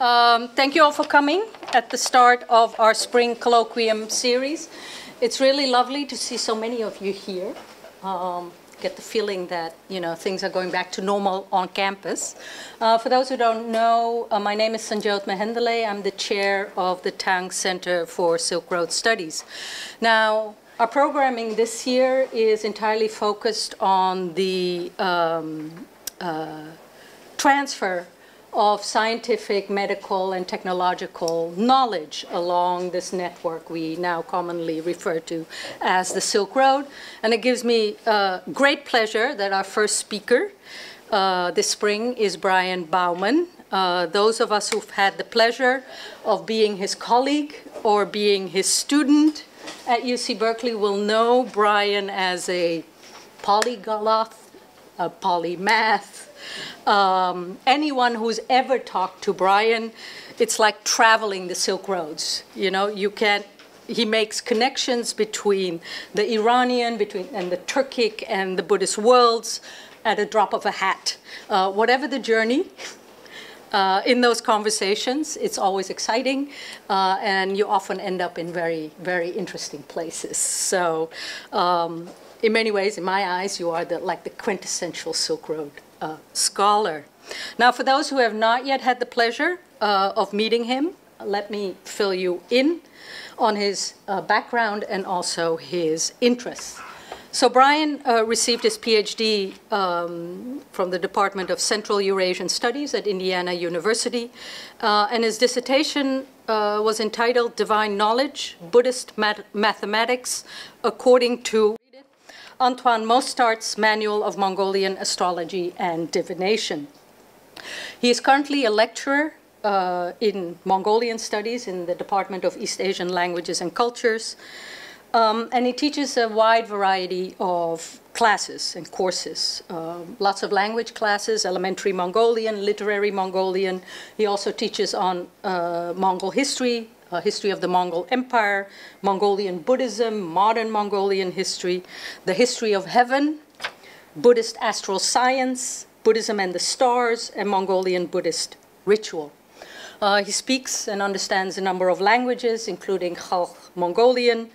Um, thank you all for coming at the start of our spring colloquium series. It's really lovely to see so many of you here. Um, get the feeling that you know things are going back to normal on campus. Uh, for those who don't know, uh, my name is Sanjyot Mehendale. I'm the chair of the Tang Center for Silk Road Studies. Now, our programming this year is entirely focused on the um, uh, transfer of scientific, medical, and technological knowledge along this network we now commonly refer to as the Silk Road. And it gives me uh, great pleasure that our first speaker uh, this spring is Brian Baumann. Uh, those of us who've had the pleasure of being his colleague or being his student at UC Berkeley will know Brian as a polyglot, a polymath, um, anyone who's ever talked to Brian, it's like traveling the Silk Roads. You know, you can't. He makes connections between the Iranian, between and the Turkic and the Buddhist worlds at a drop of a hat. Uh, whatever the journey, uh, in those conversations. It's always exciting, uh, and you often end up in very, very interesting places. So, um, in many ways, in my eyes, you are the, like the quintessential Silk Road uh, scholar. Now, for those who have not yet had the pleasure uh, of meeting him, let me fill you in on his uh, background and also his interests. So Brian uh, received his PhD um, from the Department of Central Eurasian Studies at Indiana University, uh, and his dissertation uh, was entitled Divine Knowledge, Buddhist Math Mathematics According to the Anonymous Manual of Mongolian Astrology and Divination. He is currently a lecturer uh, in Mongolian studies in the Department of East Asian Languages and Cultures, um, and he teaches a wide variety of classes and courses. Uh, lots of language classes, elementary Mongolian, literary Mongolian. He also teaches on uh, Mongol history, uh, history of the Mongol Empire, Mongolian Buddhism, modern Mongolian history, the history of heaven, Buddhist astral science, Buddhism and the stars, and Mongolian Buddhist ritual. Uh, he speaks and understands a number of languages, including Khalkh Mongolian,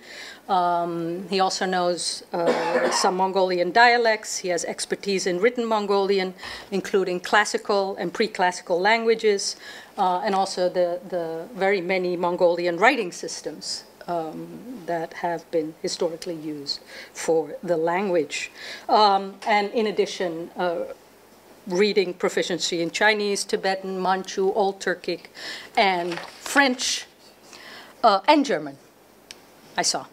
um, he also knows uh, some Mongolian dialects. He has expertise in written Mongolian, including classical and pre-classical languages, uh, and also the, the very many Mongolian writing systems um, that have been historically used for the language. Um, and in addition, uh, reading proficiency in Chinese, Tibetan, Manchu, Old Turkic, and French, uh, and German, I saw.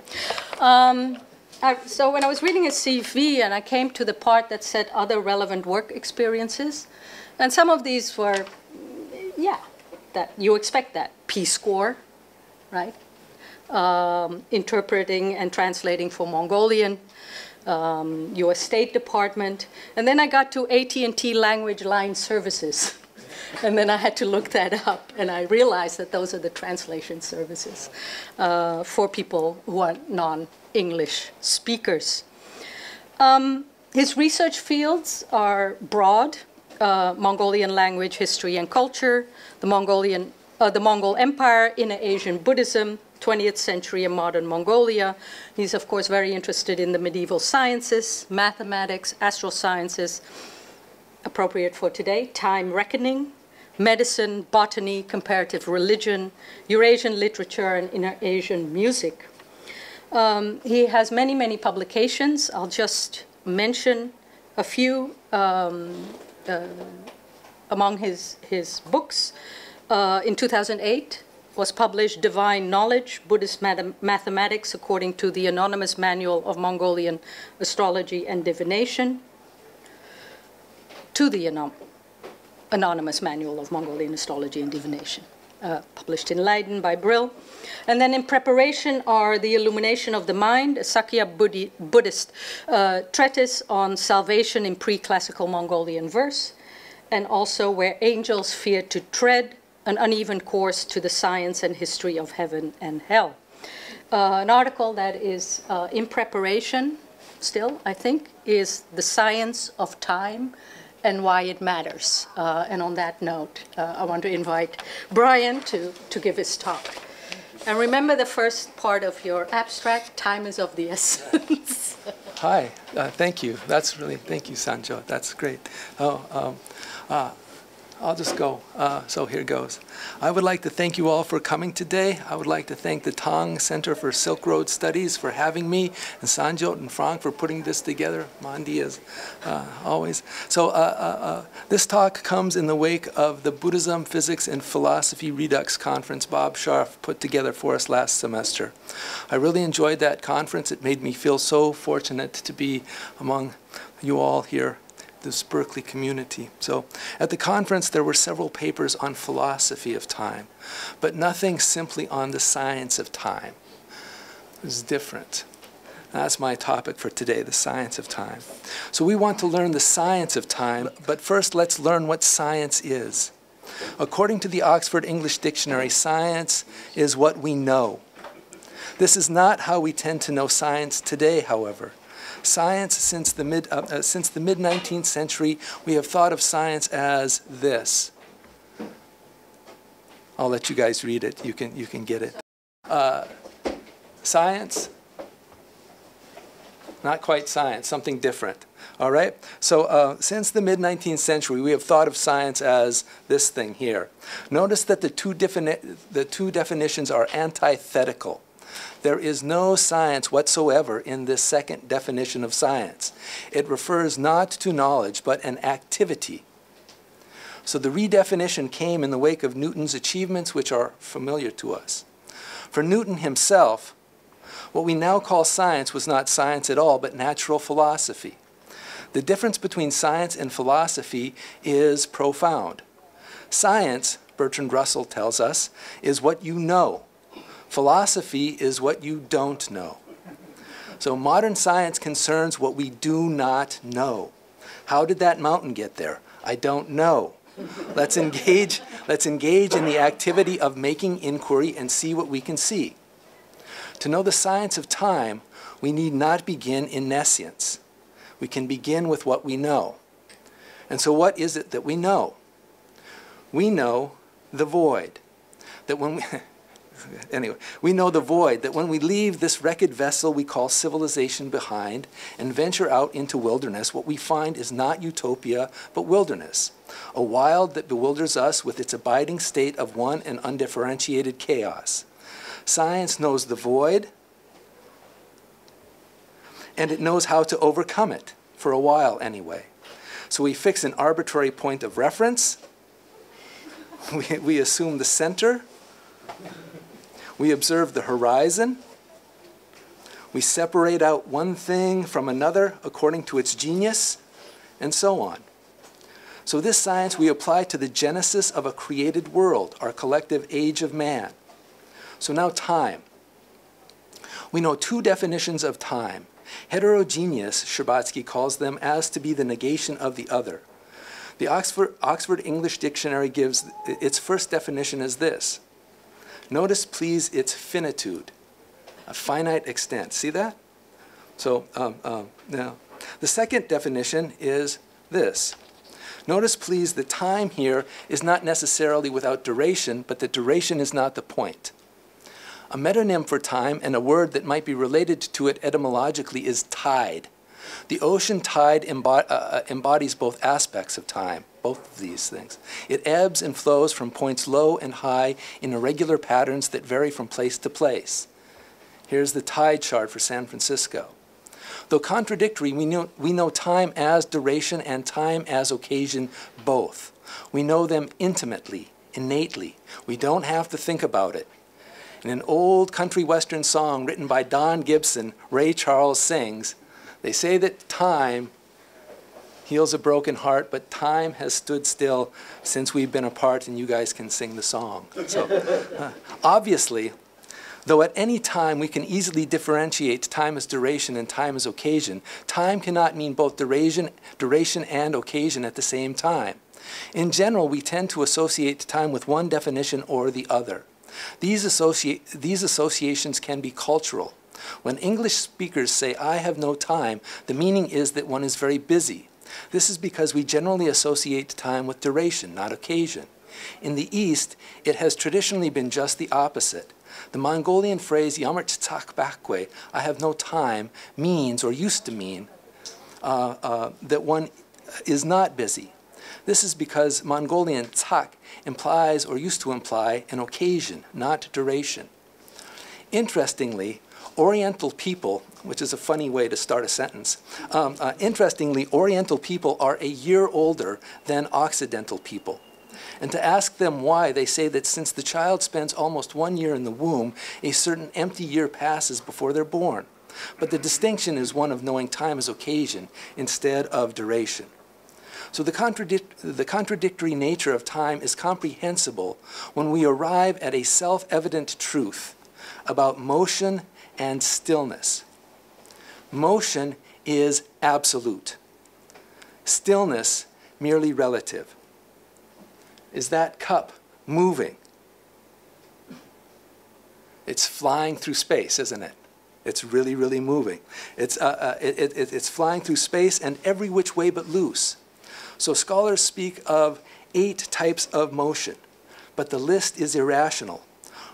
um, I, so when I was reading his CV and I came to the part that said other relevant work experiences, and some of these were, yeah, that you expect that. Corps, right? Um, interpreting and translating for Mongolian, um, U.S. State Department, and then I got to AT&T Language Line Services. and then I had to look that up, and I realized that those are the translation services uh, for people who are non-English speakers. Um, his research fields are broad, uh, Mongolian language, history, and culture, the Mongolian, uh, the Mongol Empire, Inner Asian Buddhism, 20th century and modern Mongolia. He's, of course, very interested in the medieval sciences, mathematics, astral sciences, appropriate for today, time reckoning, medicine, botany, comparative religion, Eurasian literature, and Inner Asian music. Um, he has many, many publications. I'll just mention a few um, among his, his books. Uh, in 2008 was published Divine Knowledge, Buddhist Math Mathematics according to the Anonymous Manual of Mongolian Astrology and Divination to the Anonymous Manual of Mongolian Astrology and Divination, uh, published in Leiden by Brill. And then in preparation are The Illumination of the Mind, a Sakya Buddhist uh, treatise on salvation in pre-classical Mongolian verse, and also Where Angels Fear to Tread, an uneven course to the science and history of heaven and hell. Uh, an article that is uh, in preparation still, I think, is The Science of Time and why it matters. Uh, and on that note, uh, I want to invite Brian to, to give his talk. And remember the first part of your abstract time is of the essence. Hi, uh, thank you. That's really, thank you, Sanjo. That's great. Oh, um, uh, I'll just go. Uh, so here goes. I would like to thank you all for coming today. I would like to thank the Tang Center for Silk Road Studies for having me, and Sanjyot and Frank for putting this together. Mandi as uh, always. So uh, uh, uh, this talk comes in the wake of the Buddhism, Physics, and Philosophy Redux conference Bob Sharf put together for us last semester. I really enjoyed that conference. It made me feel so fortunate to be among you all here this Berkeley community. So at the conference, there were several papers on philosophy of time, but nothing simply on the science of time. It was different. That's my topic for today, the science of time. So we want to learn the science of time, but first let's learn what science is. According to the Oxford English Dictionary, science is what we know. This is not how we tend to know science today, however. Science, since the mid uh, uh, since the mid 19th century, we have thought of science as this. I'll let you guys read it. You can you can get it. Uh, science, not quite science, something different. All right? So, uh, since the mid 19th century, we have thought of science as this thing here. Notice that the two, defini- the two definitions are antithetical. There is no science whatsoever in this second definition of science. It refers not to knowledge, but an activity. So the redefinition came in the wake of Newton's achievements, which are familiar to us. For Newton himself, what we now call science was not science at all, but natural philosophy. The difference between science and philosophy is profound. Science, Bertrand Russell tells us, is what you know. Philosophy is what you don't know. So modern science concerns what we do not know. How did that mountain get there? I don't know. Let's engage, let's engage in the activity of making inquiry and see what we can see. To know the science of time, we need not begin in nescience. We can begin with what we know. And so what is it that we know? We know the void. That when we anyway, we know the void, that when we leave this wrecked vessel we call civilization behind and venture out into wilderness, what we find is not utopia, but wilderness. A wild that bewilders us with its abiding state of one and undifferentiated chaos. Science knows the void, and it knows how to overcome it, for a while anyway. So we fix an arbitrary point of reference, we, we assume the center, we observe the horizon. We separate out one thing from another according to its genius, and so on. So, this science we apply to the genesis of a created world, our collective age of man. So, now time. We know two definitions of time. Heterogeneous, Stcherbatsky calls them, as to be the negation of the other. The Oxford, Oxford English Dictionary gives its first definition as this Notice, please, its finitude, a finite extent. See that? So, um, um, now, the second definition is this. Notice, please, the time here is not necessarily without duration, but the duration is not the point. A metonym for time and a word that might be related to it etymologically is tide. The ocean tide uh, uh, embodies both aspects of time, both of these things. It ebbs and flows from points low and high in irregular patterns that vary from place to place. Here's the tide chart for San Francisco. Though contradictory, we know, we know time as duration and time as occasion both. We know them intimately, innately. We don't have to think about it. In an old country western song written by Don Gibson, Ray Charles sings, they say that time heals a broken heart, but time has stood still since we've been apart, and you guys can sing the song. So, uh, obviously, though at any time we can easily differentiate time as duration and time as occasion, time cannot mean both duration, duration and occasion at the same time. In general, we tend to associate time with one definition or the other. These, associate, these associations can be cultural. When English speakers say, I have no time, the meaning is that one is very busy. This is because we generally associate time with duration, not occasion. In the East, it has traditionally been just the opposite. The Mongolian phrase yamert tsak bakwe, I have no time, means or used to mean uh, uh, that one is not busy. This is because Mongolian tsak implies or used to imply an occasion, not duration. Interestingly, Oriental people, which is a funny way to start a sentence, um, uh, interestingly, Oriental people are a year older than Occidental people. And to ask them why, they say that since the child spends almost one year in the womb, a certain empty year passes before they're born. But the distinction is one of knowing time as occasion instead of duration. So the, contradic the contradictory nature of time is comprehensible when we arrive at a self evident truth about motion and stillness. Motion is absolute, stillness merely relative. Is that cup moving? It's flying through space, isn't it? It's really, really moving. It's, uh, uh, it, it, it's flying through space and every which way but loose. So scholars speak of eight types of motion, but the list is irrational.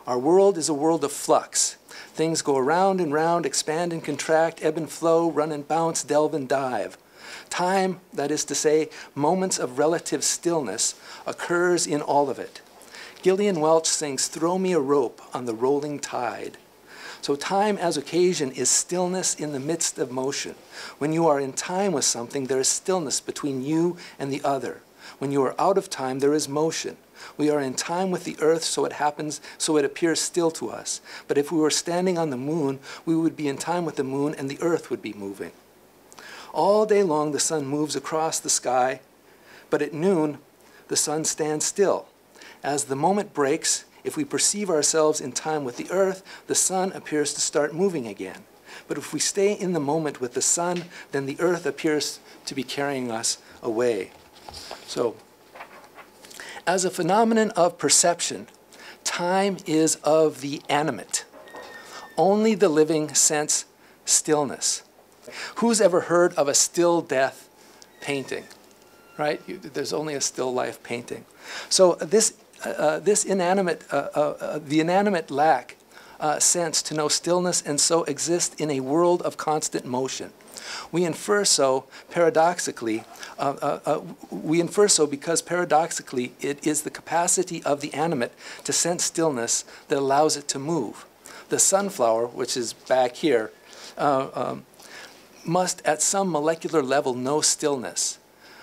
Our world is a world of flux. Things go around and round, expand and contract, ebb and flow, run and bounce, delve and dive. Time, that is to say, moments of relative stillness, occurs in all of it. Gillian Welch sings, Throw me a rope on the rolling tide. So, time as occasion is stillness in the midst of motion. When you are in time with something, there is stillness between you and the other. When you are out of time, there is motion. We are in time with the earth, so it happens, so it appears still to us. But if we were standing on the moon, we would be in time with the moon and the earth would be moving. All day long, the sun moves across the sky, but at noon, the sun stands still. As the moment breaks, if we perceive ourselves in time with the earth, the sun appears to start moving again. But if we stay in the moment with the sun, then the earth appears to be carrying us away. So, as a phenomenon of perception, time is of the animate. Only the living sense stillness. Who's ever heard of a still death painting? Right? You, there's only a still life painting. So this, uh, uh this inanimate, uh, uh, uh, the inanimate lack uh, sense to know stillness and so exist in a world of constant motion. We infer so paradoxically, uh, uh, uh, we infer so because paradoxically it is the capacity of the animate to sense stillness that allows it to move. The sunflower, which is back here, uh, um, must at some molecular level know stillness,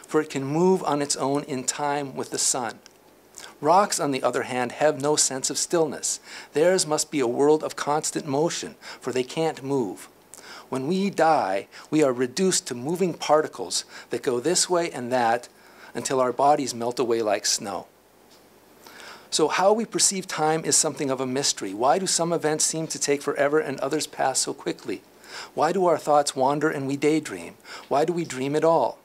for it can move on its own in time with the sun. Rocks, on the other hand, have no sense of stillness. Theirs must be a world of constant motion, for they can't move. When we die, we are reduced to moving particles that go this way and that until our bodies melt away like snow. So, how we perceive time is something of a mystery. Why do some events seem to take forever and others pass so quickly? Why do our thoughts wander and we daydream? Why do we dream at all?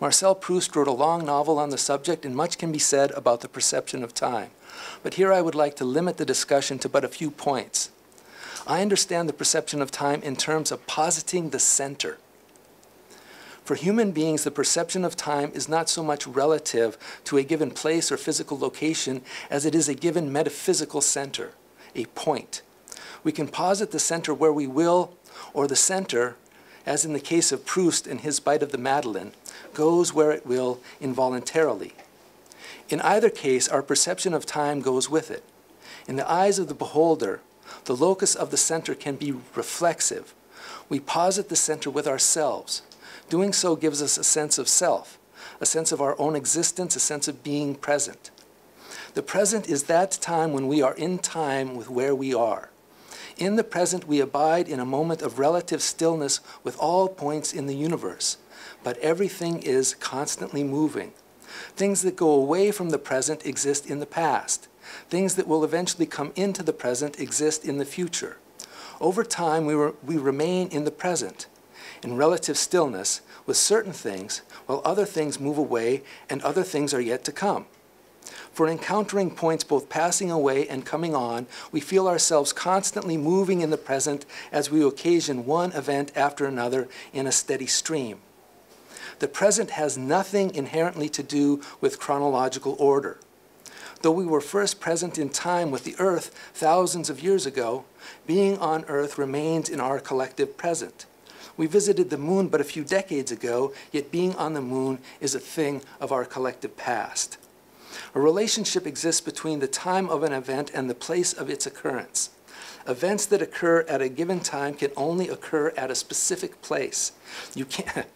Marcel Proust wrote a long novel on the subject, and much can be said about the perception of time. But here I would like to limit the discussion to but a few points. I understand the perception of time in terms of positing the center. For human beings, the perception of time is not so much relative to a given place or physical location as it is a given metaphysical center, a point. We can posit the center where we will, or the center, as in the case of Proust and his Bite of the Madeleine, goes where it will involuntarily. In either case, our perception of time goes with it. In the eyes of the beholder, the locus of the center can be reflexive. We posit the center with ourselves. Doing so gives us a sense of self, a sense of our own existence, a sense of being present. The present is that time when we are in time with where we are. In the present, we abide in a moment of relative stillness with all points in the universe, but everything is constantly moving. Things that go away from the present exist in the past. Things that will eventually come into the present exist in the future. Over time, we, re we remain in the present, in relative stillness, with certain things, while other things move away and other things are yet to come. For encountering points both passing away and coming on, we feel ourselves constantly moving in the present as we occasion one event after another in a steady stream. The present has nothing inherently to do with chronological order. Though we were first present in time with the earth thousands of years ago, being on earth remains in our collective present. We visited the moon but a few decades ago, yet being on the moon is a thing of our collective past. A relationship exists between the time of an event and the place of its occurrence. Events that occur at a given time can only occur at a specific place. You can't,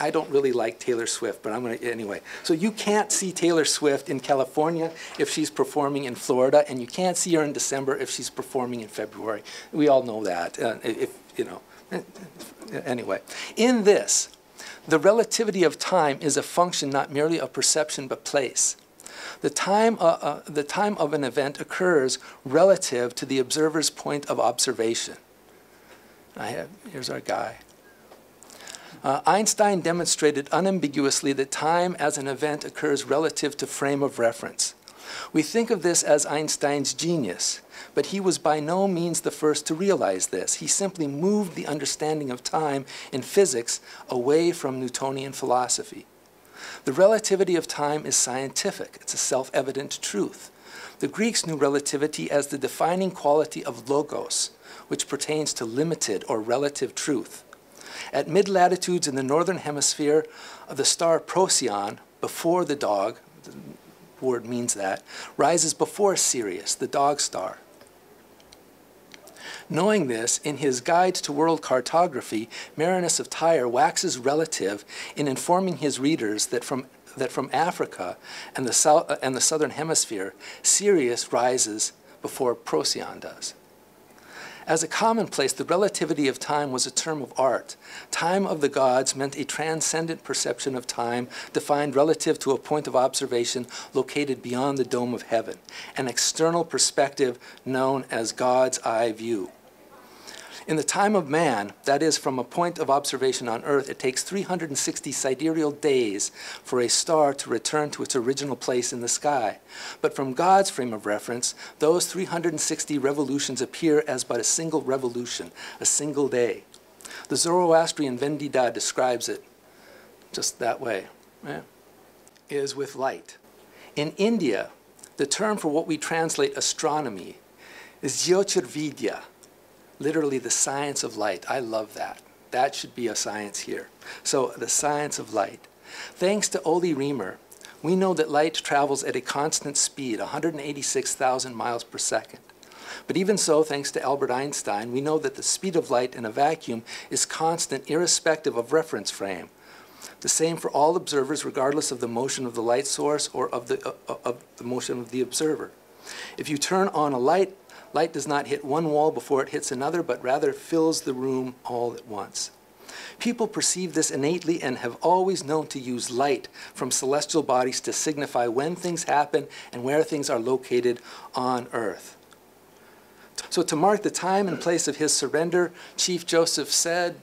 I don't really like Taylor Swift, but I'm going to, anyway. So you can't see Taylor Swift in California if she's performing in Florida, and you can't see her in December if she's performing in February. We all know that. Uh, if, you know, anyway. In this, the relativity of time is a function not merely of perception but place. The time, uh, uh, the time of an event occurs relative to the observer's point of observation. I have, here's our guy. Uh, Einstein demonstrated unambiguously that time as an event occurs relative to frame of reference. We think of this as Einstein's genius, but he was by no means the first to realize this. He simply moved the understanding of time in physics away from Newtonian philosophy. The relativity of time is scientific, it's a self evident truth. The Greeks knew relativity as the defining quality of logos, which pertains to limited or relative truth. At mid latitudes in the northern hemisphere, the star Procyon, before the dog, the word means that, rises before Sirius, the dog star. Knowing this, in his Guide to World Cartography, Marinus of Tyre waxes relative in informing his readers that from, that from Africa and the, south, and the southern hemisphere, Sirius rises before Procyon does. As a commonplace, the relativity of time was a term of art. Time of the gods meant a transcendent perception of time defined relative to a point of observation located beyond the dome of heaven, an external perspective known as God's eye view. In the time of man, that is, from a point of observation on Earth, it takes 360 sidereal days for a star to return to its original place in the sky. But from God's frame of reference, those 360 revolutions appear as but a single revolution, a single day. The Zoroastrian Vendidad describes it just that way. Yeah. Is with light. In India, the term for what we translate astronomy is Jyotirvidya literally the science of light. I love that. That should be a science here. So the science of light. Thanks to Ole Rømer, we know that light travels at a constant speed, 186,000 miles per second. But even so, thanks to Albert Einstein, we know that the speed of light in a vacuum is constant irrespective of reference frame. The same for all observers regardless of the motion of the light source or of the, uh, of the motion of the observer. If you turn on a light Light does not hit one wall before it hits another, but rather fills the room all at once. People perceive this innately and have always known to use light from celestial bodies to signify when things happen and where things are located on earth. So, to mark the time and place of his surrender, Chief Joseph said,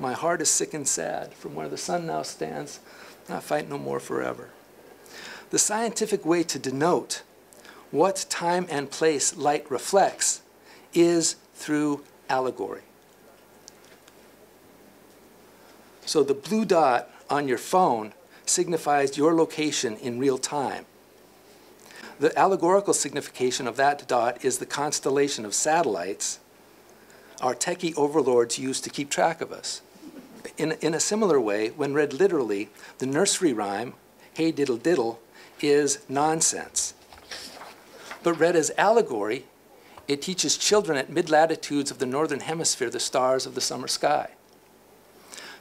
My heart is sick and sad. From where the sun now stands, I fight no more forever. The scientific way to denote what time and place light reflects is through allegory. So the blue dot on your phone signifies your location in real time. The allegorical signification of that dot is the constellation of satellites our techie overlords use to keep track of us. In, in a similar way, when read literally, the nursery rhyme, hey diddle diddle, is nonsense. But read as allegory, it teaches children at mid latitudes of the northern hemisphere the stars of the summer sky.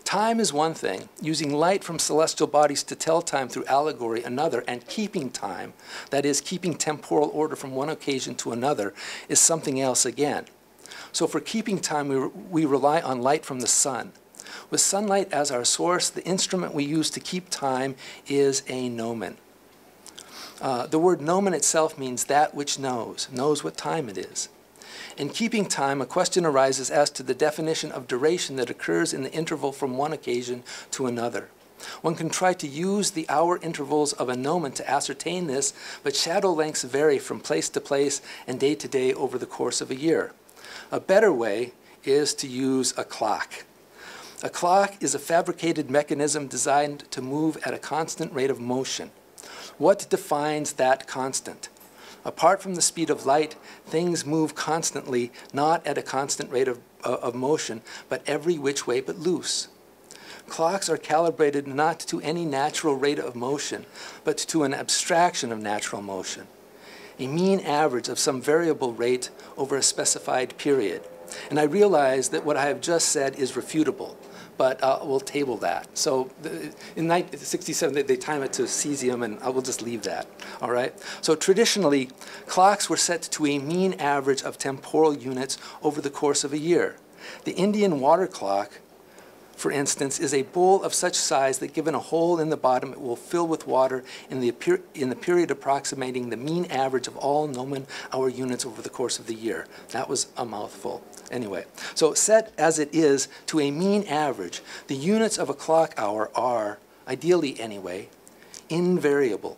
Time is one thing, using light from celestial bodies to tell time through allegory another, and keeping time, that is, keeping temporal order from one occasion to another, is something else again. So for keeping time, we, re we rely on light from the sun. With sunlight as our source, the instrument we use to keep time is a gnomon. Uh, the word gnomon itself means that which knows, knows what time it is. In keeping time, a question arises as to the definition of duration that occurs in the interval from one occasion to another. One can try to use the hour intervals of a gnomon to ascertain this, but shadow lengths vary from place to place and day to day over the course of a year. A better way is to use a clock. A clock is a fabricated mechanism designed to move at a constant rate of motion. What defines that constant? Apart from the speed of light, things move constantly, not at a constant rate of, uh, of motion, but every which way but loose. Clocks are calibrated not to any natural rate of motion, but to an abstraction of natural motion, a mean average of some variable rate over a specified period. And I realize that what I have just said is refutable, but uh, we'll table that. So the, in 1967, they, they, time it to cesium, and I will just leave that, all right? So traditionally, clocks were set to a mean average of temporal units over the course of a year. The Indian water clock for instance, is a bowl of such size that given a hole in the bottom, it will fill with water in the, in the period approximating the mean average of all gnomon hour units over the course of the year. That was a mouthful. Anyway, so set as it is to a mean average, the units of a clock hour are, ideally anyway, invariable.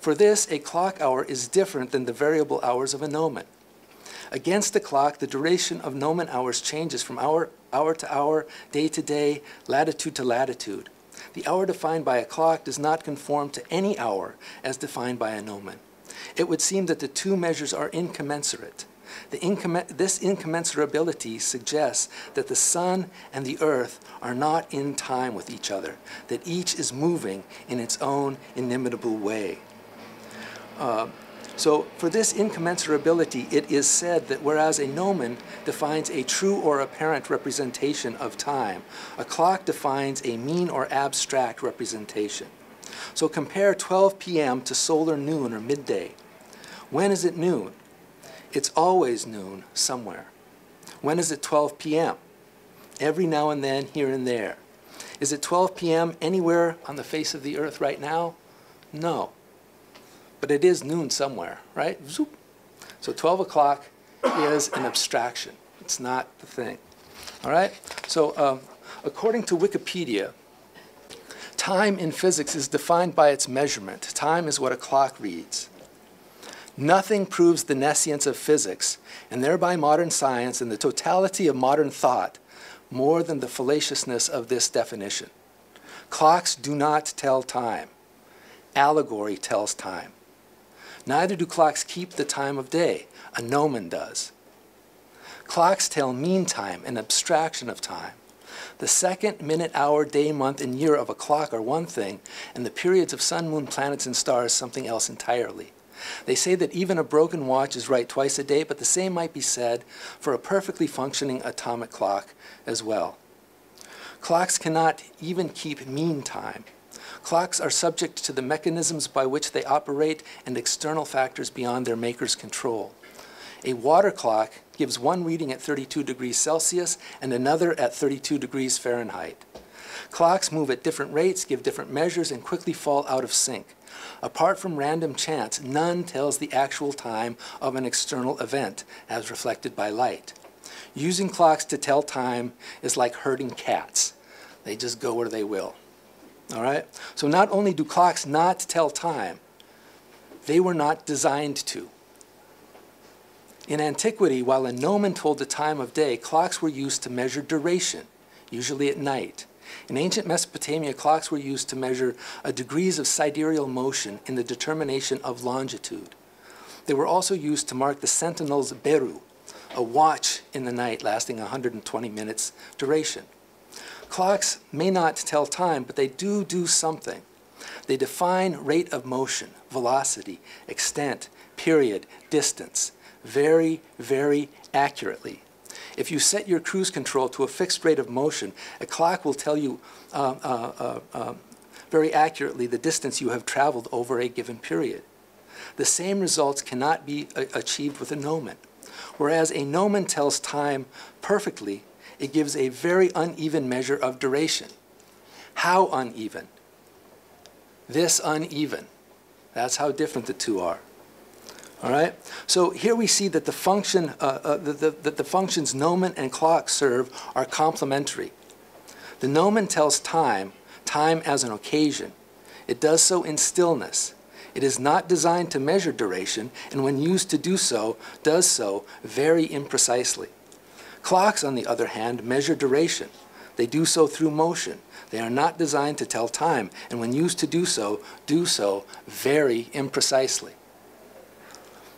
For this, a clock hour is different than the variable hours of a gnomon. Against the clock, the duration of gnomon hours changes from hour, hour to hour, day to day, latitude to latitude. The hour defined by a clock does not conform to any hour as defined by a gnomon. It would seem that the two measures are incommensurate. Incommen this incommensurability suggests that the sun and the earth are not in time with each other, that each is moving in its own inimitable way. Uh, so for this incommensurability, it is said that whereas a gnomon defines a true or apparent representation of time, a clock defines a mean or abstract representation. So compare 12 p.m. to solar noon or midday. When is it noon? It's always noon somewhere. When is it 12 p.m.? Every now and then, here and there. Is it 12 p.m. anywhere on the face of the earth right now? No. But it is noon somewhere, right? Zoop. So 12 o'clock is an abstraction. It's not the thing. All right? So um, according to Wikipedia, time in physics is defined by its measurement. Time is what a clock reads. Nothing proves the nescience of physics, and thereby modern science and the totality of modern thought, more than the fallaciousness of this definition. Clocks do not tell time. Allegory tells time. Neither do clocks keep the time of day. A gnomon does. Clocks tell mean time, an abstraction of time. The second, minute, hour, day, month, and year of a clock are one thing, and the periods of sun, moon, planets, and stars something else entirely. They say that even a broken watch is right twice a day, but the same might be said for a perfectly functioning atomic clock as well. Clocks cannot even keep mean time. Clocks are subject to the mechanisms by which they operate and external factors beyond their maker's control. A water clock gives one reading at 32 degrees Celsius and another at 32 degrees Fahrenheit. Clocks move at different rates, give different measures, and quickly fall out of sync. Apart from random chance, none tells the actual time of an external event, as reflected by light. Using clocks to tell time is like herding cats. They just go where they will. All right? So not only do clocks not tell time, they were not designed to. In antiquity, while a gnomon told the time of day, clocks were used to measure duration, usually at night. In ancient Mesopotamia, clocks were used to measure degrees of sidereal motion in the determination of longitude. They were also used to mark the sentinel's beru, a watch in the night lasting 120 minutes duration. Clocks may not tell time, but they do do something. They define rate of motion, velocity, extent, period, distance, very, very accurately. If you set your cruise control to a fixed rate of motion, a clock will tell you uh, uh, uh, uh very accurately the distance you have traveled over a given period. The same results cannot be uh, achieved with a gnomon. Whereas a gnomon tells time perfectly, it gives a very uneven measure of duration. How uneven? This uneven. That's how different the two are. All right? So here we see that the function, uh, uh, the, the, the functions gnomon and clock serve are complementary. The gnomon tells time, time as an occasion. It does so in stillness. It is not designed to measure duration, and when used to do so, does so very imprecisely. Clocks, on the other hand, measure duration. They do so through motion. They are not designed to tell time, and when used to do so, do so very imprecisely.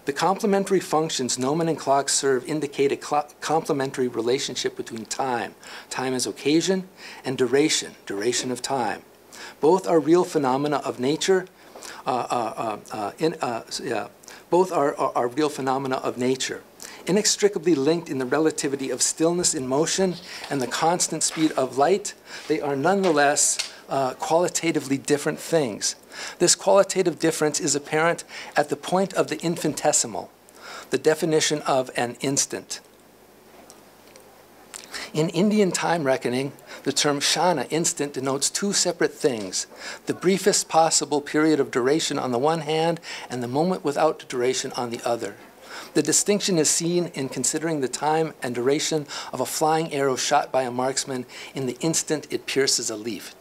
The complementary functions gnomon and clock serve indicate a complementary relationship between time, time as occasion, and duration, duration of time. Both are real phenomena of nature. Uh, uh, uh, uh in, uh, yeah, both are, are, are real phenomena of nature inextricably linked in the relativity of stillness in motion and the constant speed of light, they are nonetheless uh, qualitatively different things. This qualitative difference is apparent at the point of the infinitesimal, the definition of an instant. In Indian time reckoning, the term kshana, instant, denotes two separate things the briefest possible period of duration on the one hand, and the moment without duration on the other. The distinction is seen in considering the time and duration of a flying arrow shot by a marksman in the instant it pierces a leaf.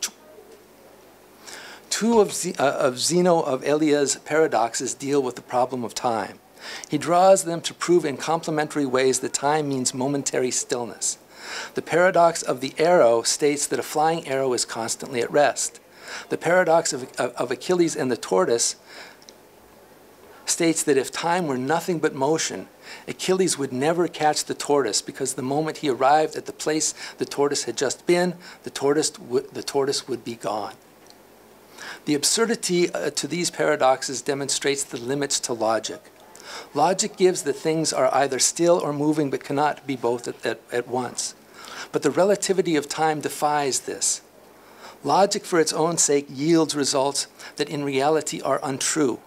Two of, Z, uh, of Zeno of Elea's paradoxes deal with the problem of time. He draws them to prove in complementary ways that time means momentary stillness. The paradox of the arrow states that a flying arrow is constantly at rest. The paradox of, of, of Achilles and the tortoise states that if time were nothing but motion, Achilles would never catch the tortoise because the moment he arrived at the place the tortoise had just been, the tortoise, the tortoise would be gone. The absurdity uh, to these paradoxes demonstrates the limits to logic. Logic gives that things are either still or moving but cannot be both at, at, at once. But the relativity of time defies this. Logic, for its own sake, yields results that in reality are untrue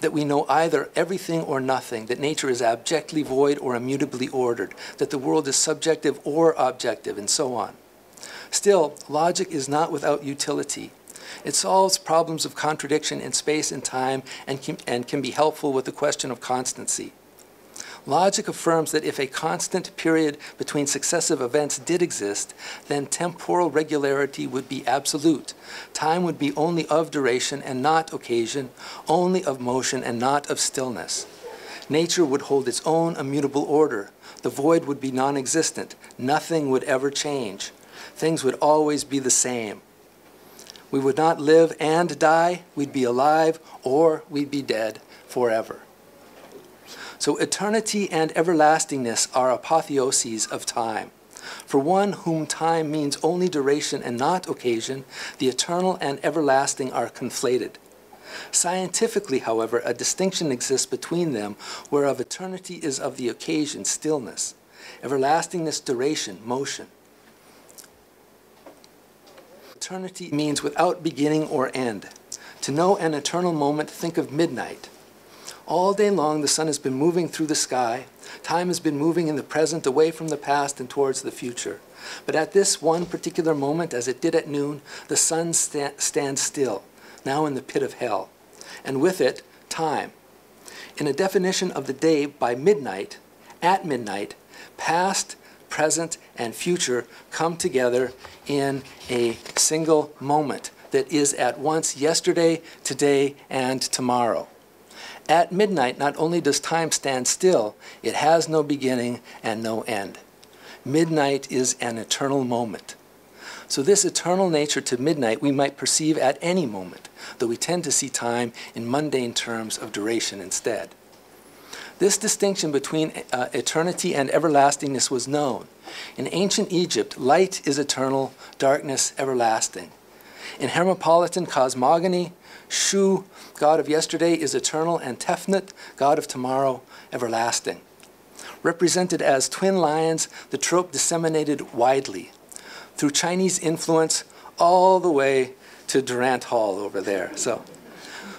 that we know either everything or nothing, that nature is abjectly void or immutably ordered, that the world is subjective or objective, and so on. Still, logic is not without utility. It solves problems of contradiction in space and time and can, and can be helpful with the question of constancy. Logic affirms that if a constant period between successive events did exist, then temporal regularity would be absolute. Time would be only of duration and not occasion, only of motion and not of stillness. Nature would hold its own immutable order. The void would be non existent. Nothing would ever change. Things would always be the same. We would not live and die, we'd be alive or we'd be dead forever. So eternity and everlastingness are apotheoses of time. For one whom time means only duration and not occasion, the eternal and everlasting are conflated. Scientifically, however, a distinction exists between them, whereof eternity is of the occasion, stillness, everlastingness, duration, motion. Eternity means without beginning or end. To know an eternal moment, think of midnight. All day long, the sun has been moving through the sky. Time has been moving in the present away from the past and towards the future. But at this one particular moment, as it did at noon, the sun sta stands still, now in the pit of hell. And with it, time. In a definition of the day by midnight, at midnight, past, present, and future come together in a single moment that is at once yesterday, today, and tomorrow. At midnight, not only does time stand still, it has no beginning and no end. Midnight is an eternal moment. So, this eternal nature to midnight we might perceive at any moment, though we tend to see time in mundane terms of duration instead. This distinction between uh, eternity and everlastingness was known. In ancient Egypt, light is eternal, darkness everlasting. In Hermopolitan cosmogony, Shu, God of yesterday, is eternal, and Tefnut, God of tomorrow, everlasting. Represented as twin lions, the trope disseminated widely through Chinese influence all the way to Durant Hall over there. So,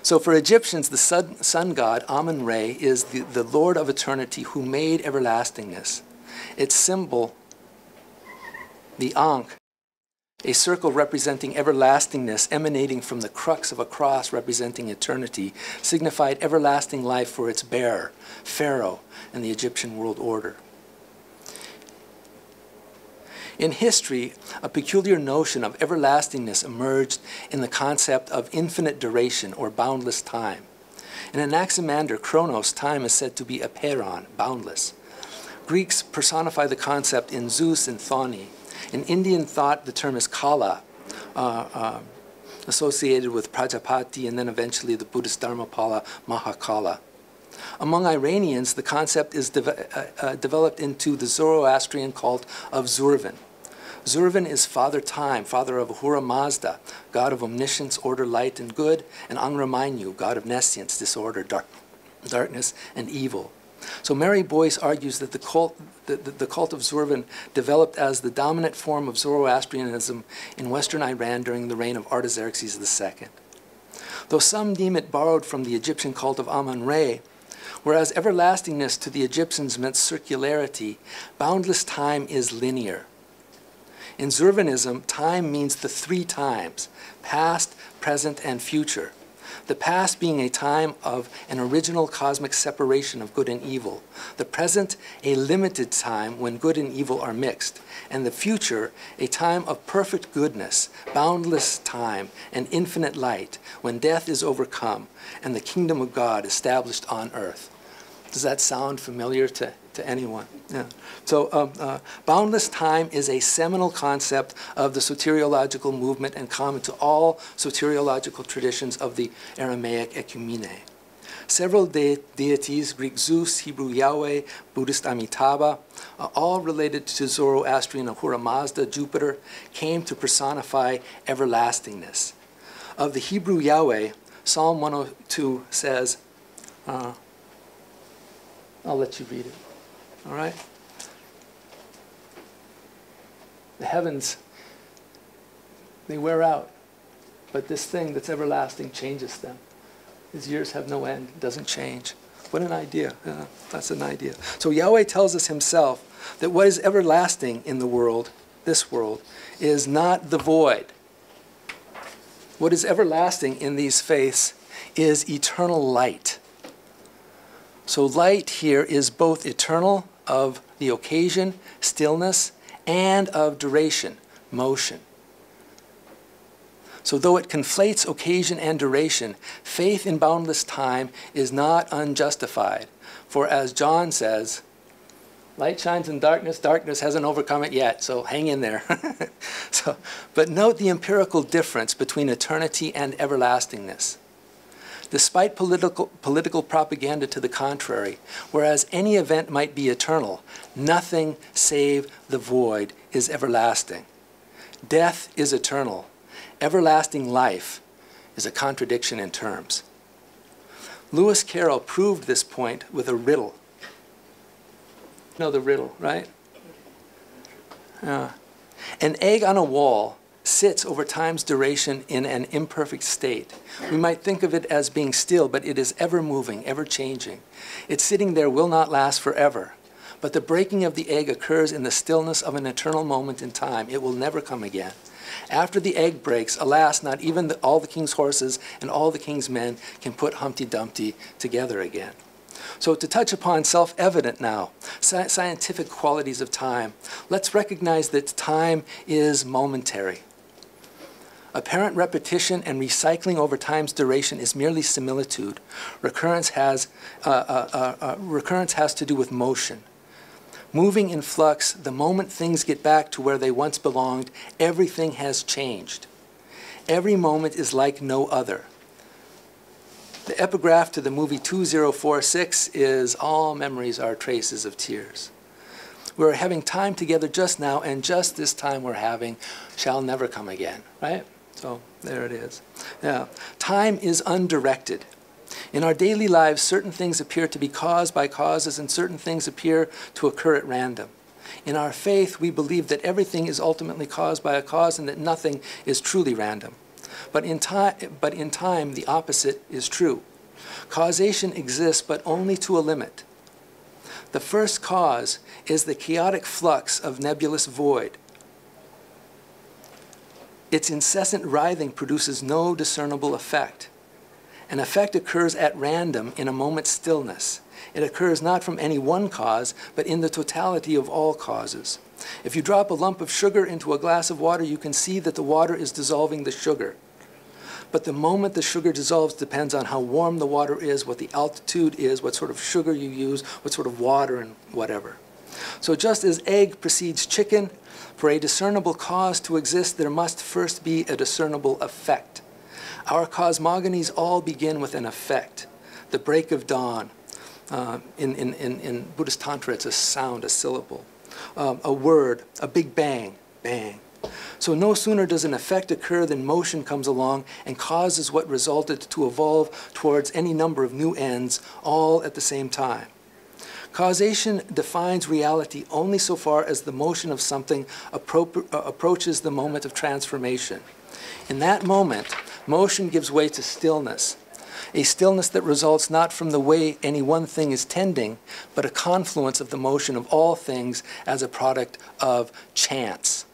so for Egyptians, the sun, sun god, Amun Re, is the, the Lord of eternity who made everlastingness. Its symbol, the Ankh, a circle representing everlastingness emanating from the crux of a cross representing eternity, signified everlasting life for its bearer, Pharaoh, and the Egyptian world order. In history, a peculiar notion of everlastingness emerged in the concept of infinite duration or boundless time. In Anaximander, chronos, time is said to be apeiron, boundless. Greeks personify the concept in Zeus and Thoni, In Indian thought, the term is kala, uh, uh, associated with Prajapati and then eventually the Buddhist Dharmapala Mahakala. Among Iranians, the concept is de uh, uh, developed into the Zoroastrian cult of Zurvan. Zurvan is Father Time, father of Ahura Mazda, god of omniscience, order, light, and good, and Angramanyu, god of nescience, disorder, dark, darkness, and evil. So Mary Boyce argues that the cult, the, the, the cult of Zurvan developed as the dominant form of Zoroastrianism in western Iran during the reign of Artaxerxes II. Though some deem it borrowed from the Egyptian cult of Amun-Re, whereas everlastingness to the Egyptians meant circularity, boundless time is linear. In Zurvanism, time means the three times past, present, and future. The past being a time of an original cosmic separation of good and evil, the present a limited time when good and evil are mixed, and the future a time of perfect goodness, boundless time, and infinite light when death is overcome and the kingdom of God established on earth. Does that sound familiar to to anyone. Yeah. So um, uh, boundless time is a seminal concept of the soteriological movement and common to all soteriological traditions of the Aramaic ecumene. Several de deities, Greek Zeus, Hebrew Yahweh, Buddhist Amitabha, uh, all related to Zoroastrian Ahura Mazda, Jupiter, came to personify everlastingness. Of the Hebrew Yahweh, Psalm 102 says, uh, I'll let you read it. All right? The heavens, they wear out. But this thing that's everlasting changes them. His years have no end, it doesn't change. What an idea. That's an idea. So Yahweh tells us himself that what is everlasting in the world, this world, is not the void. What is everlasting in these faiths is eternal light. So light here is both eternal of the occasion, stillness, and of duration, motion. So, though it conflates occasion and duration, faith in boundless time is not unjustified. For as John says, light shines in darkness, darkness hasn't overcome it yet, so hang in there. so, but note the empirical difference between eternity and everlastingness despite political, political propaganda to the contrary, whereas any event might be eternal, nothing save the void is everlasting. Death is eternal. Everlasting life is a contradiction in terms. Lewis Carroll proved this point with a riddle. You know the riddle, right? Uh, an egg on a wall sits over time's duration in an imperfect state. We might think of it as being still, but it is ever moving, ever changing. Its sitting there will not last forever. But the breaking of the egg occurs in the stillness of an eternal moment in time. It will never come again. After the egg breaks, alas, not even the, all the king's horses and all the king's men can put Humpty Dumpty together again. So, to touch upon self evident now, sci scientific qualities of time, let's recognize that time is momentary. Apparent repetition and recycling over time's duration is merely similitude. Recurrence has, uh, uh, uh, uh, recurrence has to do with motion. Moving in flux, the moment things get back to where they once belonged, everything has changed. Every moment is like no other. The epigraph to the movie 2046 is All memories are traces of tears. We're having time together just now, and just this time we're having shall never come again, right? So there it is. Now, time is undirected. In our daily lives, certain things appear to be caused by causes, and certain things appear to occur at random. In our faith, we believe that everything is ultimately caused by a cause and that nothing is truly random. But in, time, but in time, the opposite is true. Causation exists, but only to a limit. The first cause is the chaotic flux of nebulous void, its incessant writhing produces no discernible effect. An effect occurs at random in a moment's stillness. It occurs not from any one cause, but in the totality of all causes. If you drop a lump of sugar into a glass of water, you can see that the water is dissolving the sugar. But the moment the sugar dissolves depends on how warm the water is, what the altitude is, what sort of sugar you use, what sort of water, and whatever. So just as egg precedes chicken, for a discernible cause to exist, there must first be a discernible effect. Our cosmogonies all begin with an effect. The break of dawn. Uh, in, in, in, in, Buddhist Tantra, it's a sound, a syllable. Um, a word, a big bang, bang. So no sooner does an effect occur than motion comes along and causes what resulted to evolve towards any number of new ends, all at the same time. Causation defines reality only so far as the motion of something uh, approaches the moment of transformation. In that moment, motion gives way to stillness, a stillness that results not from the way any one thing is tending, but a confluence of the motion of all things as a product of chance.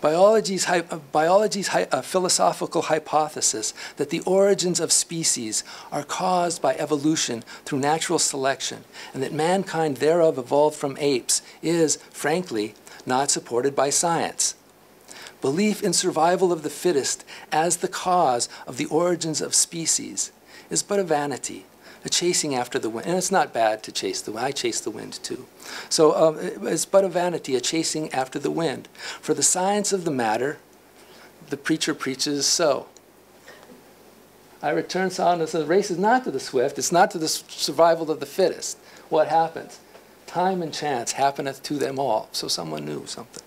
Biology's, biology's uh, philosophical hypothesis that the origins of species are caused by evolution through natural selection and that mankind thereof evolved from apes is, frankly, not supported by science. Belief in survival of the fittest as the cause of the origins of species is but a vanity a chasing after the wind. And it's not bad to chase the wind. I chase the wind too. So um, it's but a vanity, a chasing after the wind. For the science of the matter, the preacher preaches so. I return sound and says, race is not to the swift, it's not to the survival of the fittest. What happens? Time and chance happeneth to them all. So someone knew something.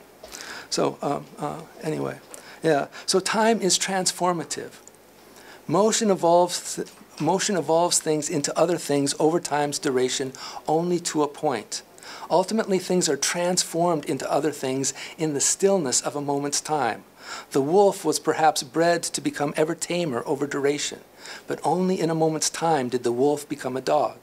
So um, uh, anyway, yeah. So time is transformative. Motion evolves motion evolves things into other things over time's duration only to a point. Ultimately, things are transformed into other things in the stillness of a moment's time. The wolf was perhaps bred to become ever tamer over duration, but only in a moment's time did the wolf become a dog.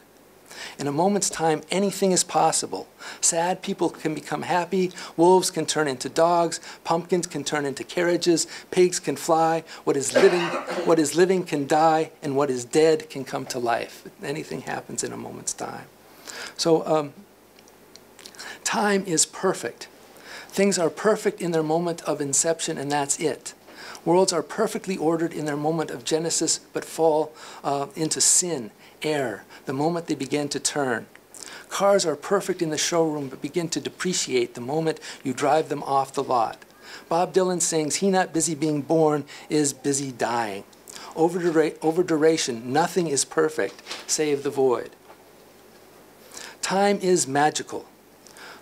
In a moment's time, anything is possible. Sad people can become happy, wolves can turn into dogs, pumpkins can turn into carriages, pigs can fly, what is living, what is living can die, and what is dead can come to life. Anything happens in a moment's time. So um, time is perfect. Things are perfect in their moment of inception, and that's it. Worlds are perfectly ordered in their moment of genesis, but fall uh, into sin err the moment they begin to turn. Cars are perfect in the showroom but begin to depreciate the moment you drive them off the lot. Bob Dylan sings, He not busy being born is busy dying. Over, dura over duration, nothing is perfect save the void. Time is magical.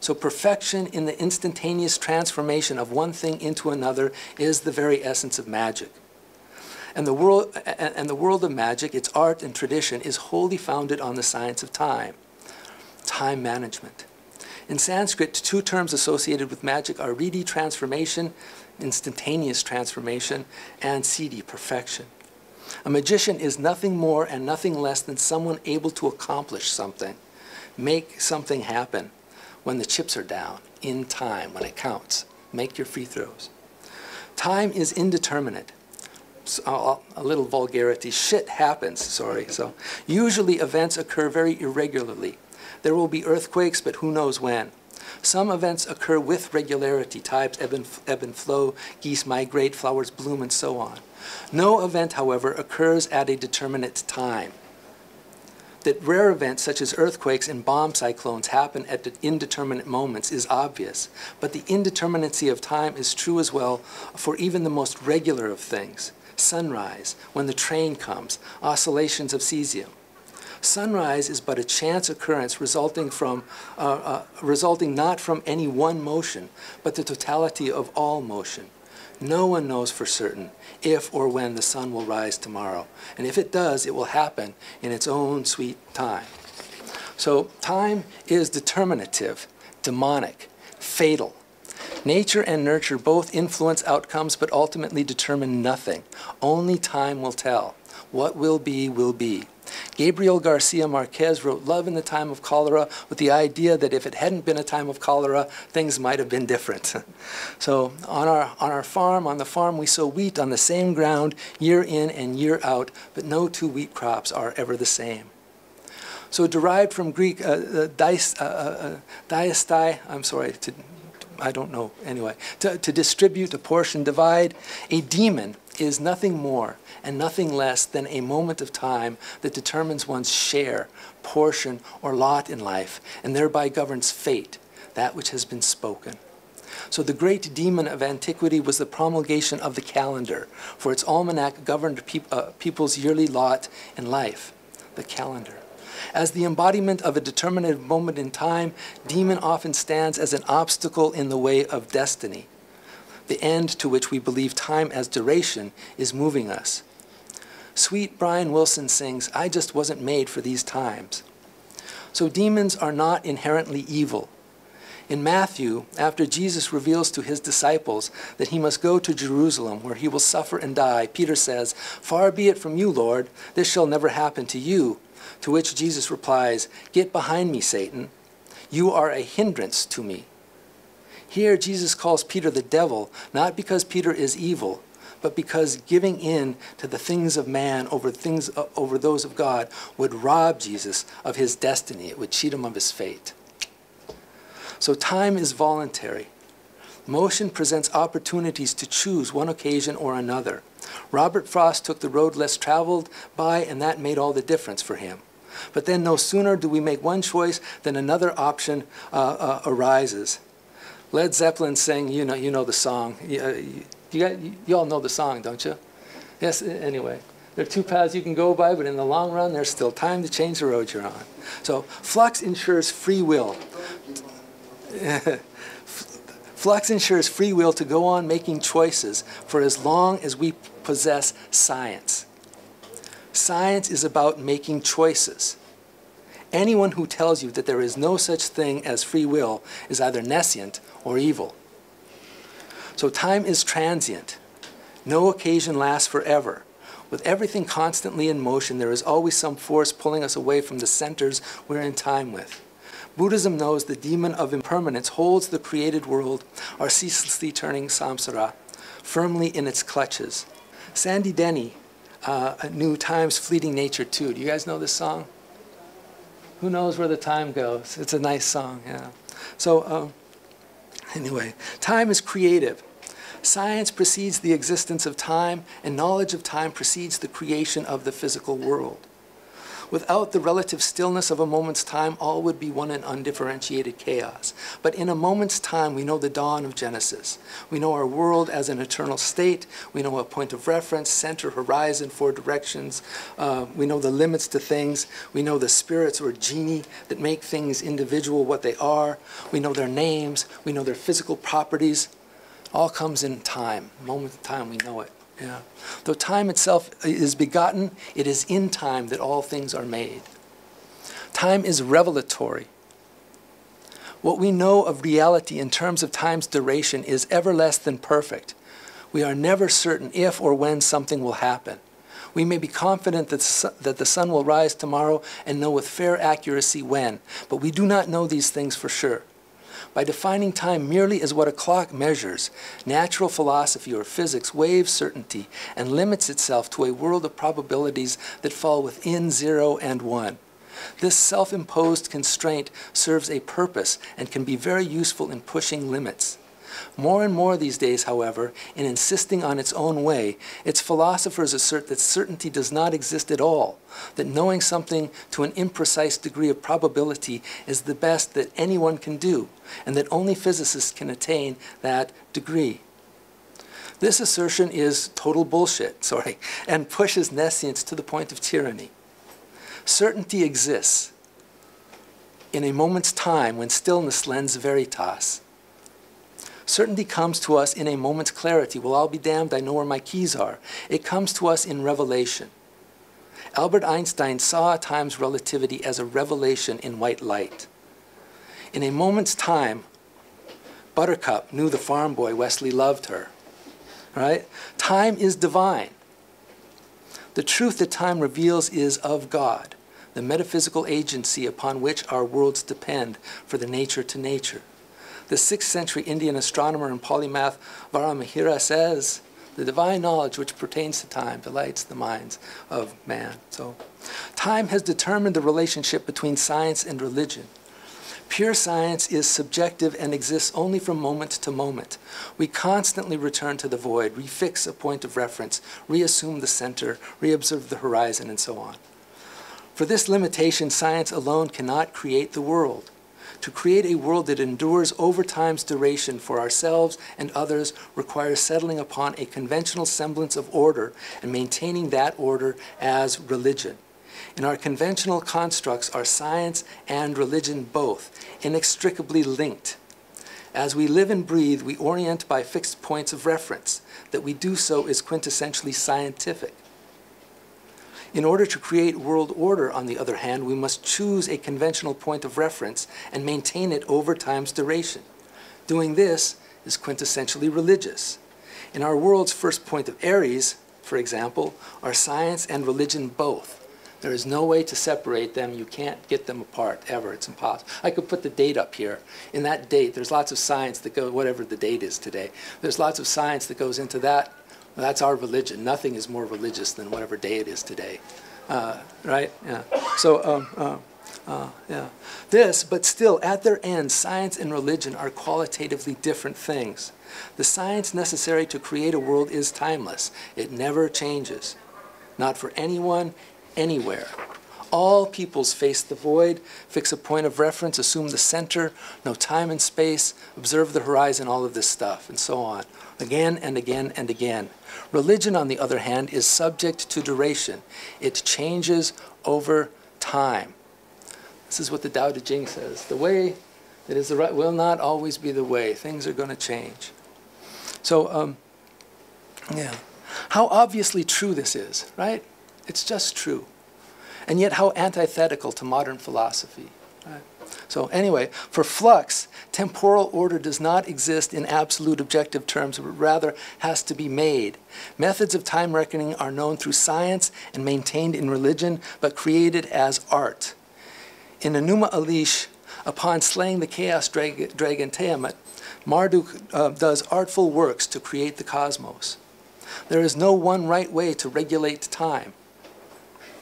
So perfection in the instantaneous transformation of one thing into another is the very essence of magic. And the, world, and the world of magic, its art and tradition, is wholly founded on the science of time, time management. In Sanskrit, two terms associated with magic are riddhi, transformation, instantaneous transformation, and siddhi, perfection. A magician is nothing more and nothing less than someone able to accomplish something, make something happen when the chips are down, in time, when it counts. Make your free throws. Time is indeterminate a little vulgarity, shit happens, sorry. So usually events occur very irregularly. There will be earthquakes, but who knows when. Some events occur with regularity, types ebb and, ebb and flow, geese migrate, flowers bloom, and so on. No event, however, occurs at a determinate time. That rare events such as earthquakes and bomb cyclones happen at indeterminate moments is obvious, but the indeterminacy of time is true as well for even the most regular of things sunrise, when the train comes, oscillations of cesium. Sunrise is but a chance occurrence resulting, from, uh, uh, resulting not from any one motion, but the totality of all motion. No one knows for certain if or when the sun will rise tomorrow. And if it does, it will happen in its own sweet time. So time is determinative, demonic, fatal, Nature and nurture both influence outcomes but ultimately determine nothing. Only time will tell. What will be, will be. Gabriel Garcia Marquez wrote Love in the Time of Cholera with the idea that if it hadn't been a time of cholera, things might have been different. so on our, on our farm, on the farm, we sow wheat on the same ground year in and year out, but no two wheat crops are ever the same. So derived from Greek, uh, uh, dice, uh, uh, uh diastai, I'm sorry, to I don't know, anyway, to, to distribute, to portion, divide. A demon is nothing more and nothing less than a moment of time that determines one's share, portion, or lot in life, and thereby governs fate, that which has been spoken. So the great demon of antiquity was the promulgation of the calendar, for its almanac governed peop- uh, people's yearly lot in life, the calendar. As the embodiment of a determinate moment in time, demon often stands as an obstacle in the way of destiny, the end to which we believe time as duration is moving us. Sweet Brian Wilson sings, I just wasn't made for these times. So demons are not inherently evil. In Matthew, after Jesus reveals to his disciples that he must go to Jerusalem where he will suffer and die, Peter says, Far be it from you, Lord, this shall never happen to you. To which Jesus replies, Get behind me, Satan. You are a hindrance to me. Here, Jesus calls Peter the devil, not because Peter is evil, but because giving in to the things of man over things uh, over those of God would rob Jesus of his destiny. It would cheat him of his fate. So time is voluntary. Motion presents opportunities to choose one occasion or another. Robert Frost took the road less traveled by, and that made all the difference for him. But then, no sooner do we make one choice than another option uh, uh, arises. Led Zeppelin sang, you know, you know the song. You, uh, you, got, you all know the song, don't you? Yes, anyway. There are two paths you can go by, but in the long run, there's still time to change the road you're on. So, flux ensures free will. Flux ensures free will to go on making choices for as long as we possess science. Science is about making choices. Anyone who tells you that there is no such thing as free will is either nescient or evil. So time is transient. No occasion lasts forever. With everything constantly in motion, there is always some force pulling us away from the centers we're in time with. Buddhism knows the demon of impermanence holds the created world, our ceaselessly turning samsara, firmly in its clutches. Sandy Denny uh, knew time's fleeting nature too. Do you guys know this song? Who knows where the time goes? It's a nice song, yeah. So, um, anyway, time is creative. Science precedes the existence of time, and knowledge of time precedes the creation of the physical world. Without the relative stillness of a moment's time, all would be one and undifferentiated chaos. But in a moment's time, we know the dawn of Genesis. We know our world as an eternal state. We know a point of reference, center, horizon, four directions. Uh, we know the limits to things. We know the spirits or genie that make things individual what they are. We know their names. We know their physical properties. All comes in time. Moment of time, we know it. Yeah. Though time itself is begotten, it is in time that all things are made. Time is revelatory. What we know of reality in terms of time's duration is ever less than perfect. We are never certain if or when something will happen. We may be confident that, that the sun will rise tomorrow and know with fair accuracy when, but we do not know these things for sure. By defining time merely as what a clock measures, natural philosophy or physics waives certainty and limits itself to a world of probabilities that fall within zero and one. This self imposed constraint serves a purpose and can be very useful in pushing limits. More and more these days, however, in insisting on its own way, its philosophers assert that certainty does not exist at all, that knowing something to an imprecise degree of probability is the best that anyone can do, and that only physicists can attain that degree. This assertion is total bullshit, sorry, and pushes nescience to the point of tyranny. Certainty exists in a moment's time when stillness lends veritas. Certainty comes to us in a moment's clarity. Well, I'll be damned, I know where my keys are. It comes to us in revelation. Albert Einstein saw time's relativity as a revelation in white light. In a moment's time, Buttercup knew the farm boy Wesley loved her. Right? Time is divine. The truth that time reveals is of God, the metaphysical agency upon which our worlds depend for the nature to nature. The 6th century Indian astronomer and polymath Vara says, the divine knowledge which pertains to time delights the minds of man. So, time has determined the relationship between science and religion. Pure science is subjective and exists only from moment to moment. We constantly return to the void, refix a point of reference, reassume the center, reobserve the horizon, and so on. For this limitation, science alone cannot create the world. To create a world that endures over time's duration for ourselves and others requires settling upon a conventional semblance of order and maintaining that order as religion. In our conventional constructs are science and religion both, inextricably linked. As we live and breathe, we orient by fixed points of reference. That we do so is quintessentially scientific. In order to create world order, on the other hand, we must choose a conventional point of reference and maintain it over time's duration. Doing this is quintessentially religious. In our world's first point of Aries, for example, are science and religion both. There is no way to separate them. You can't get them apart ever. It's impossible. I could put the date up here. In that date, there's lots of science that goes, whatever the date is today, there's lots of science that goes into that that's our religion. Nothing is more religious than whatever day it is today. Uh, right? Yeah. So, um, uh, uh, yeah. This, but still, at their end, science and religion are qualitatively different things. The science necessary to create a world is timeless. It never changes. Not for anyone, anywhere. All peoples face the void, fix a point of reference, assume the center, know time and space, observe the horizon, all of this stuff, and so on, again and again and again. Religion, on the other hand, is subject to duration. It changes over time. This is what the Tao Te Ching says. The way that is the right will not always be the way. Things are going to change. So, um, yeah. How obviously true this is, right? It's just true and yet how antithetical to modern philosophy. So anyway, for flux, temporal order does not exist in absolute objective terms, but rather has to be made. Methods of time reckoning are known through science and maintained in religion, but created as art. In Enuma Elish, upon slaying the chaos dragon, dragon Tiamat, Marduk uh, does artful works to create the cosmos. There is no one right way to regulate time.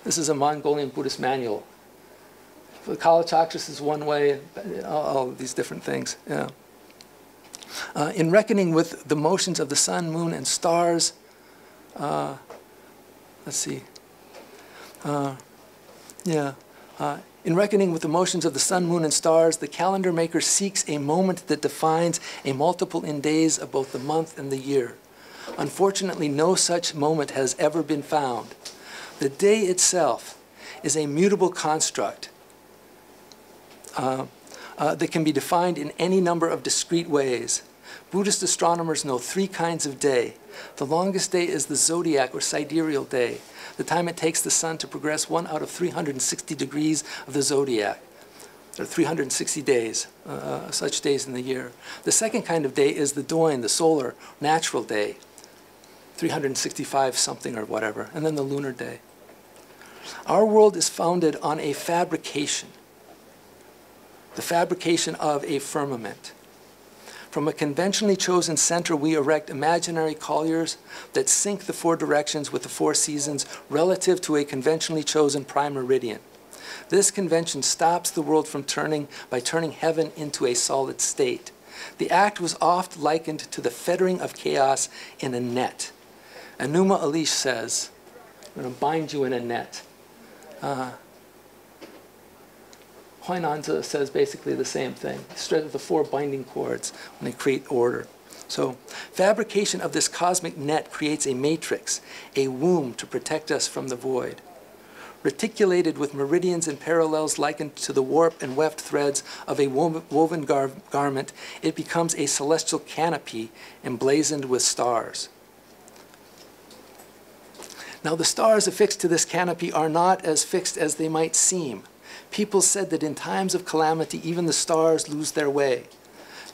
This is a Mongolian Buddhist manual. The Kalachakras is one way, all, these different things. Yeah. Uh, in reckoning with the motions of the sun, moon, and stars, uh, let's see. Uh, yeah. Uh, in reckoning with the motions of the sun, moon, and stars, the calendar maker seeks a moment that defines a multiple in days of both the month and the year. Unfortunately, no such moment has ever been found. The day itself is a mutable construct uh, uh, that can be defined in any number of discrete ways. Buddhist astronomers know three kinds of day. The longest day is the zodiac or sidereal day, the time it takes the sun to progress one out of 360 degrees of the zodiac. There are 360 days, uh, such days in the year. The second kind of day is the doin, the solar, natural day. 365 something or whatever, and then the lunar day. Our world is founded on a fabrication, the fabrication of a firmament. From a conventionally chosen center, we erect imaginary colures that sync the four directions with the four seasons relative to a conventionally chosen prime meridian. This convention stops the world from turning by turning heaven into a solid state. The act was oft likened to the fettering of chaos in a net. Enuma Elish says, I'm going to bind you in a net. Uh, says basically the same thing. Straight of the four binding cords when they create order. So fabrication of this cosmic net creates a matrix, a womb to protect us from the void. Reticulated with meridians and parallels likened to the warp and weft threads of a woven gar garment, it becomes a celestial canopy emblazoned with stars. Now, the stars affixed to this canopy are not as fixed as they might seem. People said that in times of calamity, even the stars lose their way.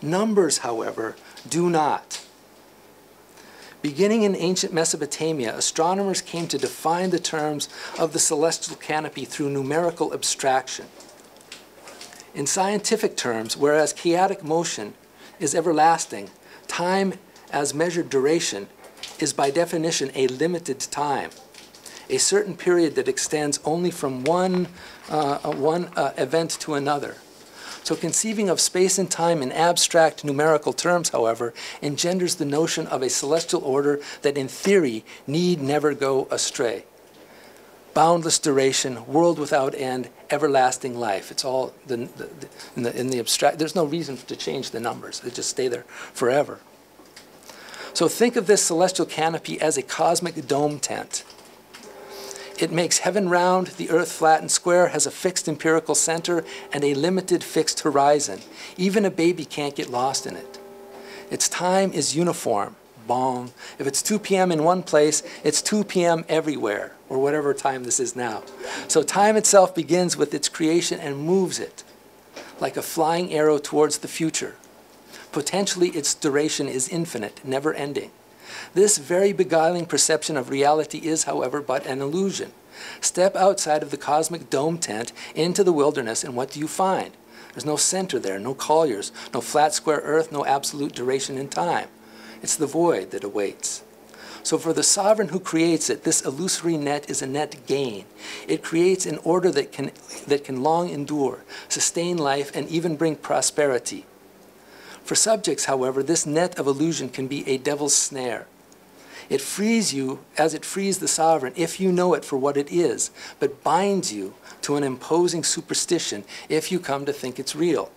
Numbers, however, do not. Beginning in ancient Mesopotamia, astronomers came to define the terms of the celestial canopy through numerical abstraction. In scientific terms, whereas chaotic motion is everlasting, time as measured duration is by definition a limited time, a certain period that extends only from one, uh, one uh, event to another. So conceiving of space and time in abstract numerical terms, however, engenders the notion of a celestial order that in theory need never go astray. Boundless duration, world without end, everlasting life. It's all the, the, in, the, in the abstract. There's no reason to change the numbers. They just stay there forever. So think of this celestial canopy as a cosmic dome tent. It makes heaven round, the earth flat and square, has a fixed empirical center, and a limited fixed horizon. Even a baby can't get lost in it. Its time is uniform. Bong. If it's 2 p.m. in one place, it's 2 p.m. everywhere, or whatever time this is now. So time itself begins with its creation and moves it like a flying arrow towards the future. Potentially, its duration is infinite, never ending. This very beguiling perception of reality is, however, but an illusion. Step outside of the cosmic dome tent into the wilderness, and what do you find? There's no center there, no colures, no flat square earth, no absolute duration in time. It's the void that awaits. So for the sovereign who creates it, this illusory net is a net gain. It creates an order that can, that can long endure, sustain life, and even bring prosperity. For subjects, however, this net of illusion can be a devil's snare. It frees you as it frees the sovereign if you know it for what it is, but binds you to an imposing superstition if you come to think it's real.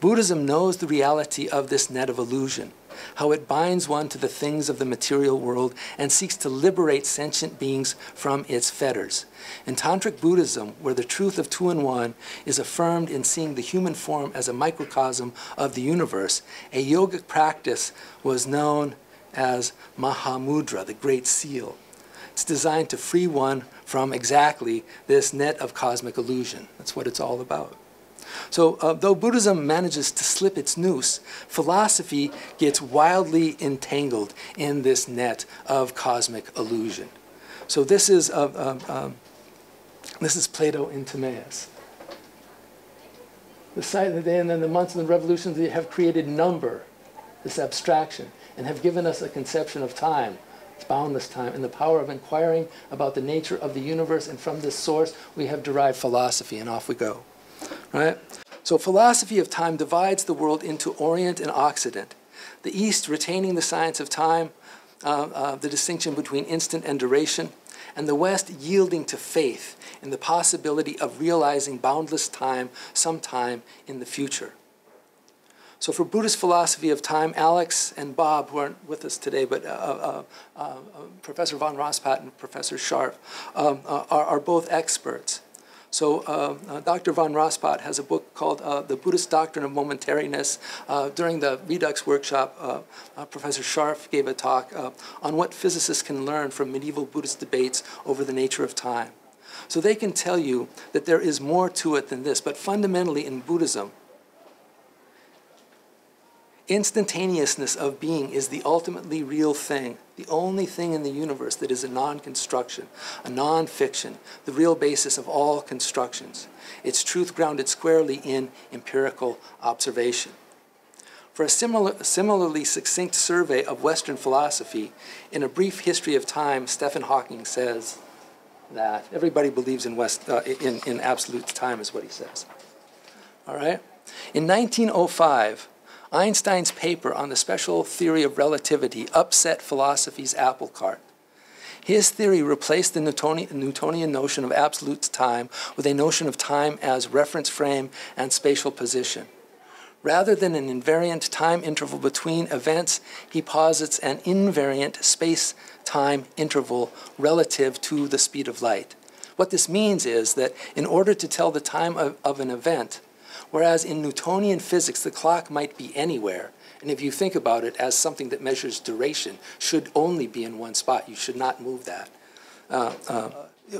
Buddhism knows the reality of this net of illusion, how it binds one to the things of the material world and seeks to liberate sentient beings from its fetters. In Tantric Buddhism, where the truth of two and one is affirmed in seeing the human form as a microcosm of the universe, a yogic practice was known as Mahamudra, the Great Seal. It's designed to free one from exactly this net of cosmic illusion. That's what it's all about. So, uh, though Buddhism manages to slip its noose, philosophy gets wildly entangled in this net of cosmic illusion. So, this is, uh, uh, um, this is Plato in Timaeus. The sight of the day and then the months and the revolutions have created number, this abstraction, and have given us a conception of time boundless time, and the power of inquiring about the nature of the universe. And from this source, we have derived philosophy, and off we go right? So philosophy of time divides the world into Orient and Occident. The East retaining the science of time, uh, uh, the distinction between instant and duration, and the West yielding to faith in the possibility of realizing boundless time sometime in the future. So, for Buddhist philosophy of time, Alex and Bob, who aren't with us today, but uh, uh, uh, uh Professor von Rospatt and Professor Sharf, um, are, are both experts. So uh, uh, Dr. von Rospatt has a book called uh, The Buddhist Doctrine of Momentariness. Uh, during the Redux workshop, Professor Sharf gave a talk on what physicists can learn from medieval Buddhist debates over the nature of time. So they can tell you that there is more to it than this, but fundamentally in Buddhism, instantaneousness of being is the ultimately real thing, the only thing in the universe that is a non construction, a non fiction, the real basis of all constructions. Its truth grounded squarely in empirical observation. For a similar, similarly succinct survey of Western philosophy, in A Brief History of Time, Stephen Hawking says that everybody believes in, West, uh, in, in absolute time, is what he says. All right? In 1905, Einstein's paper on the special theory of relativity upset philosophy's apple cart. His theory replaced the Newtonian notion of absolute time with a notion of time as reference frame and spatial position. Rather than an invariant time interval between events, he posits an invariant space time interval relative to the speed of light. What this means is that in order to tell the time of, of an event, Whereas in Newtonian physics, the clock might be anywhere. And if you think about it as something that measures duration, should only be in one spot. You should not move that. Uh, uh,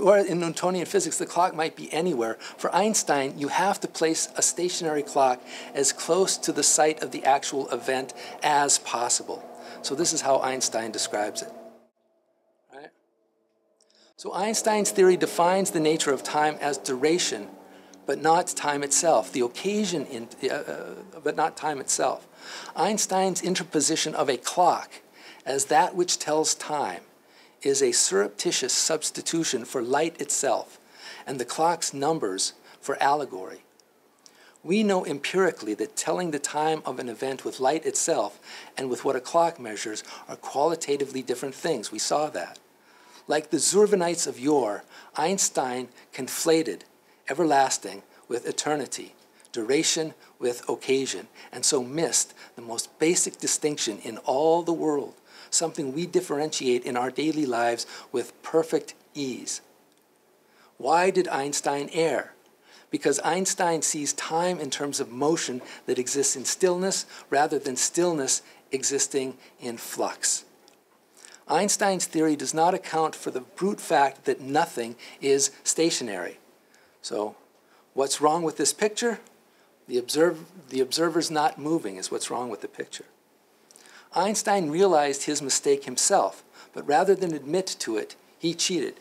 or in Newtonian physics, the clock might be anywhere. For Einstein, you have to place a stationary clock as close to the site of the actual event as possible. So this is how Einstein describes it. So Einstein's theory defines the nature of time as duration but not time itself, the occasion, in, uh, uh, but not time itself. Einstein's interposition of a clock as that which tells time is a surreptitious substitution for light itself and the clock's numbers for allegory. We know empirically that telling the time of an event with light itself and with what a clock measures are qualitatively different things. We saw that. Like the Zurvanites of yore, Einstein conflated everlasting with eternity, duration with occasion, and so missed the most basic distinction in all the world, something we differentiate in our daily lives with perfect ease. Why did Einstein err? because Einstein sees time in terms of motion that exists in stillness rather than stillness existing in flux. Einstein's theory does not account for the brute fact that nothing is stationary. So, what's wrong with this picture? The, observe, the observer's not moving is what's wrong with the picture. Einstein realized his mistake himself, but rather than admit to it, he cheated.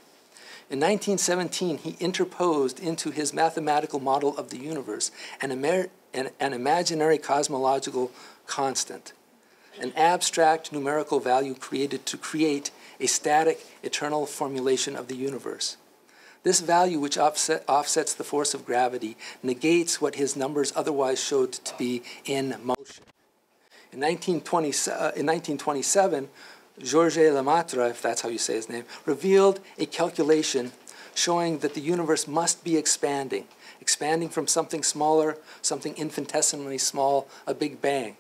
In 1917, he interposed into his mathematical model of the universe an, an, an imaginary cosmological constant, an abstract numerical value created to create a static, eternal formulation of the universe. This value, which offset, offsets the force of gravity, negates what his numbers otherwise showed to be in motion. In, 1920, uh, in 1927, Georges Lemaitre, if that's how you say his name, revealed a calculation showing that the universe must be expanding, expanding from something smaller, something infinitesimally small, a big bang.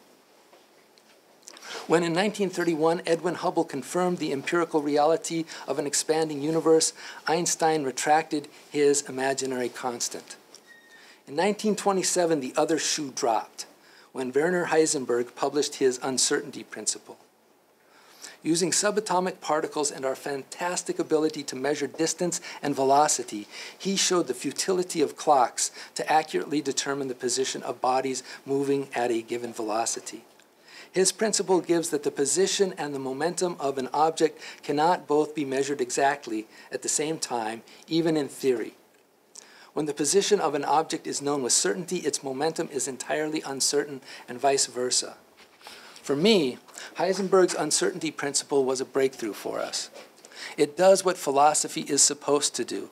When in 1931 Edwin Hubble confirmed the empirical reality of an expanding universe, Einstein retracted his imaginary constant. In 1927, the other shoe dropped when Werner Heisenberg published his uncertainty principle. Using subatomic particles and our fantastic ability to measure distance and velocity, he showed the futility of clocks to accurately determine the position of bodies moving at a given velocity. His principle gives that the position and the momentum of an object cannot both be measured exactly at the same time, even in theory. When the position of an object is known with certainty, its momentum is entirely uncertain, and vice versa. For me, Heisenberg's uncertainty principle was a breakthrough for us. It does what philosophy is supposed to do.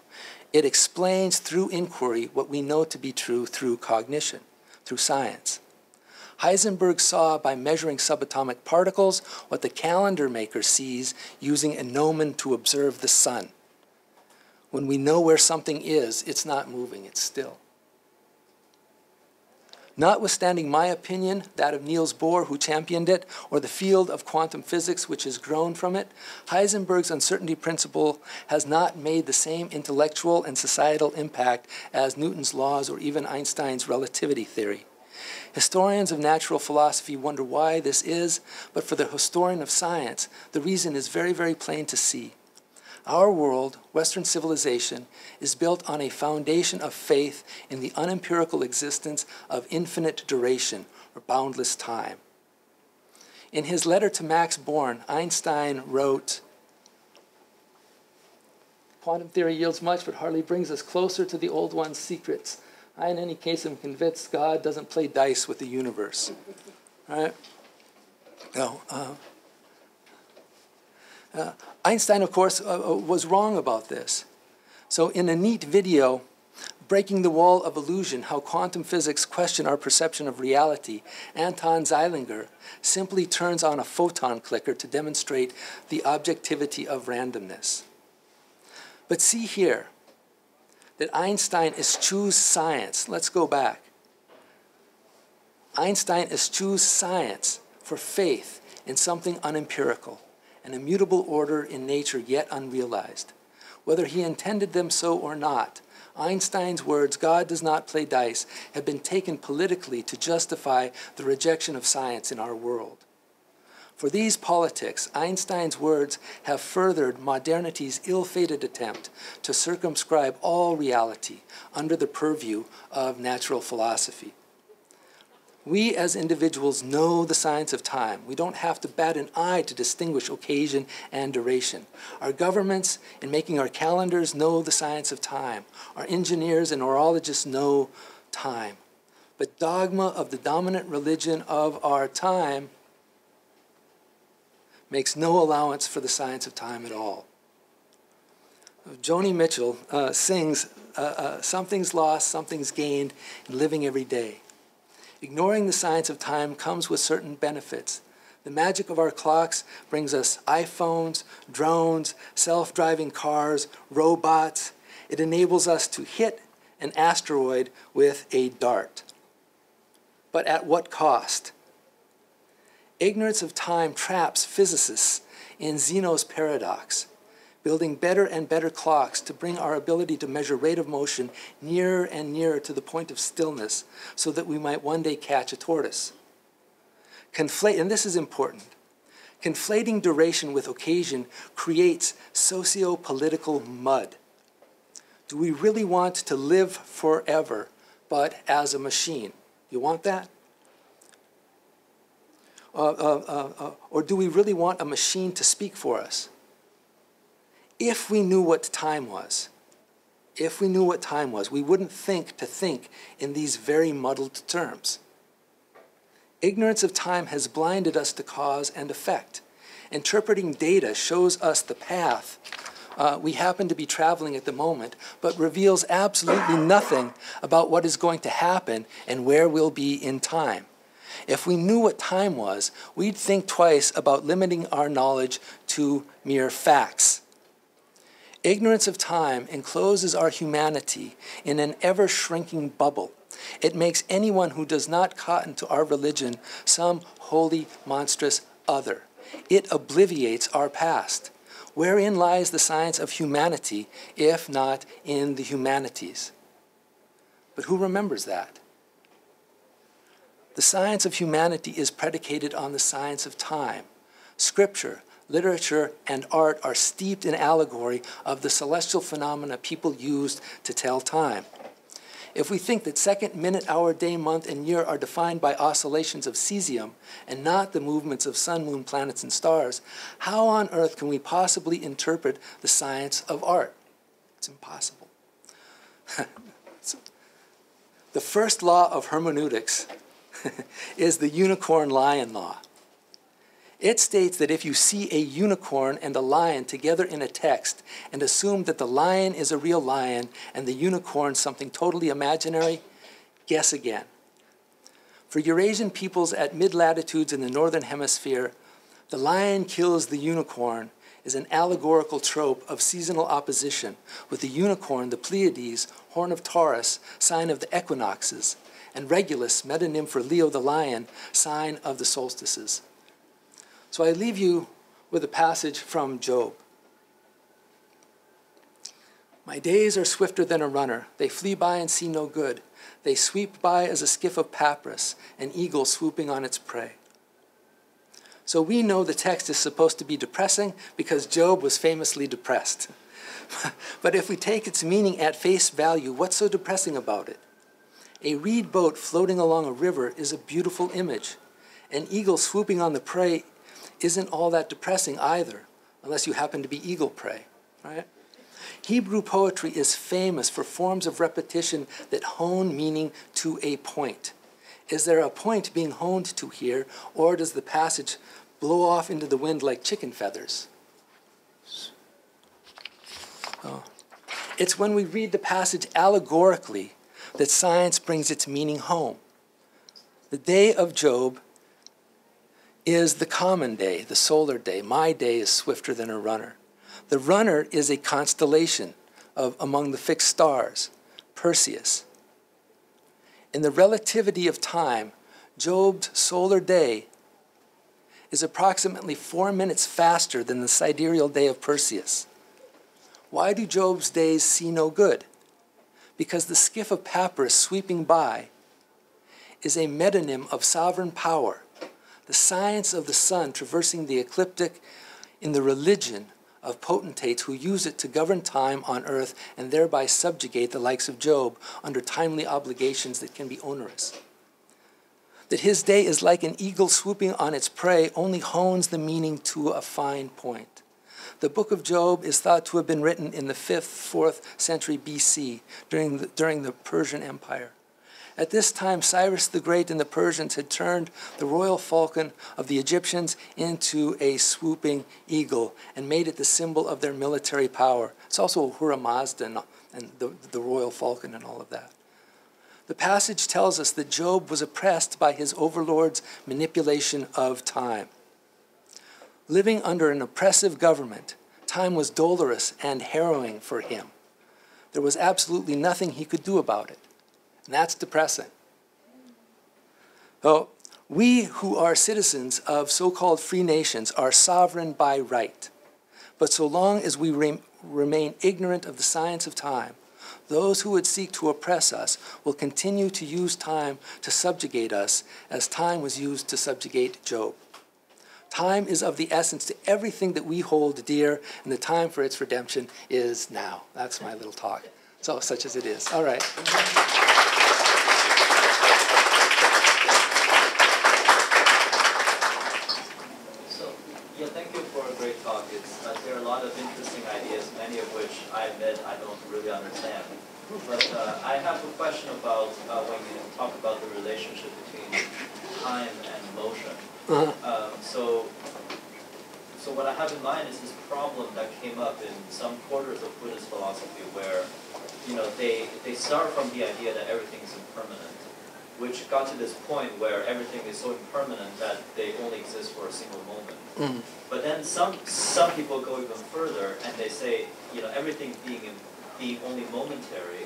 It explains through inquiry what we know to be true through cognition, through science. Heisenberg saw by measuring subatomic particles what the calendar maker sees using a gnomon to observe the sun. When we know where something is, it's not moving, it's still. Notwithstanding my opinion, that of Niels Bohr, who championed it, or the field of quantum physics, which has grown from it, Heisenberg's uncertainty principle has not made the same intellectual and societal impact as Newton's laws or even Einstein's relativity theory. Historians of natural philosophy wonder why this is, but for the historian of science, the reason is very, very plain to see. Our world, Western civilization, is built on a foundation of faith in the unempirical existence of infinite duration or boundless time. In his letter to Max Born, Einstein wrote, Quantum theory yields much, but hardly brings us closer to the old one's secrets. I, in any case, am convinced God doesn't play dice with the universe. Right? No. Uh, uh, Einstein, of course, uh, uh, was wrong about this. So in a neat video, Breaking the Wall of Illusion, How Quantum Physics Question Our Perception of Reality, Anton Zeilinger simply turns on a photon clicker to demonstrate the objectivity of randomness. But see here that Einstein eschews science. Let's go back. Einstein eschews science for faith in something unempirical an immutable order in nature yet unrealized. Whether he intended them so or not, Einstein's words, God does not play dice, have been taken politically to justify the rejection of science in our world. For these politics, Einstein's words have furthered modernity's ill fated attempt to circumscribe all reality under the purview of natural philosophy. We as individuals know the science of time. We don't have to bat an eye to distinguish occasion and duration. Our governments, in making our calendars, know the science of time. Our engineers and horologists know time. But dogma of the dominant religion of our time makes no allowance for the science of time at all. Joni Mitchell uh, sings uh, uh, something's lost, something's gained in living every day. Ignoring the science of time comes with certain benefits. The magic of our clocks brings us iPhones, drones, self driving cars, robots. It enables us to hit an asteroid with a dart. But at what cost? Ignorance of time traps physicists in Zeno's paradox, building better and better clocks to bring our ability to measure rate of motion nearer and nearer to the point of stillness so that we might one day catch a tortoise. Conflate, and this is important, conflating duration with occasion creates socio political mud. Do we really want to live forever, but as a machine? You want that? Uh, uh, uh, uh, or do we really want a machine to speak for us? If we knew what time was, if we knew what time was, we wouldn't think to think in these very muddled terms. Ignorance of time has blinded us to cause and effect. Interpreting data shows us the path uh, we happen to be traveling at the moment, but reveals absolutely nothing about what is going to happen and where we'll be in time. If we knew what time was, we'd think twice about limiting our knowledge to mere facts. Ignorance of time encloses our humanity in an ever shrinking bubble. It makes anyone who does not cotton to our religion some holy, monstrous other. It obliviates our past. Wherein lies the science of humanity, if not in the humanities? But who remembers that? The science of humanity is predicated on the science of time. Scripture, literature, and art are steeped in allegory of the celestial phenomena people used to tell time. If we think that second, minute, hour, day, month, and year are defined by oscillations of cesium and not the movements of sun, moon, planets, and stars, how on earth can we possibly interpret the science of art? It's impossible. the first law of hermeneutics is the unicorn lion law. It states that if you see a unicorn and a lion together in a text and assume that the lion is a real lion and the unicorn something totally imaginary, guess again. For Eurasian peoples at mid latitudes in the northern hemisphere, the lion kills the unicorn is an allegorical trope of seasonal opposition, with the unicorn, the Pleiades, horn of Taurus, sign of the equinoxes, and Regulus, metonym for Leo the lion, sign of the solstices. So I leave you with a passage from Job. My days are swifter than a runner. They flee by and see no good. They sweep by as a skiff of papyrus, an eagle swooping on its prey. So we know the text is supposed to be depressing because Job was famously depressed. but if we take its meaning at face value, what's so depressing about it? A reed boat floating along a river is a beautiful image. An eagle swooping on the prey isn't all that depressing either, unless you happen to be eagle prey, right? Hebrew poetry is famous for forms of repetition that hone meaning to a point. Is there a point being honed to here, or does the passage blow off into the wind like chicken feathers? Oh. It's when we read the passage allegorically that science brings its meaning home. The day of Job is the common day, the solar day. My day is swifter than a runner. The runner is a constellation of among the fixed stars, Perseus. In the relativity of time, Job's solar day is approximately four minutes faster than the sidereal day of Perseus. Why do Job's days see no good? Because the skiff of papyrus sweeping by is a metonym of sovereign power the science of the sun traversing the ecliptic in the religion of potentates who use it to govern time on earth and thereby subjugate the likes of Job under timely obligations that can be onerous. That his day is like an eagle swooping on its prey only hones the meaning to a fine point. The book of Job is thought to have been written in the 5th, 4th century BC during the, during the Persian Empire. At this time, Cyrus the Great and the Persians had turned the royal falcon of the Egyptians into a swooping eagle and made it the symbol of their military power. It's also Ahura Mazda and, and the, the royal falcon and all of that. The passage tells us that Job was oppressed by his overlord's manipulation of time. Living under an oppressive government, time was dolorous and harrowing for him. There was absolutely nothing he could do about it. And that's depressing. So, we who are citizens of so called free nations are sovereign by right. But so long as we re- remain ignorant of the science of time, those who would seek to oppress us will continue to use time to subjugate us as time was used to subjugate Job. Time is of the essence to everything that we hold dear, and the time for its redemption is now. That's my little talk. So, such as it is. All right. So, yeah, thank you for a great talk. It's, uh, there are a lot of interesting ideas, many of which I admit I don't really understand. But uh, I have a question about uh, when you talk about the relationship between time and motion. Uh-huh. Um, so, so what I have in mind is this problem that came up in some quarters of Buddhist philosophy, where you know they they start from the idea that everything is impermanent, which got to this point where everything is so impermanent that they only exist for a single moment. Mhm. But then some some people go even further and they say, you know, everything being being only momentary,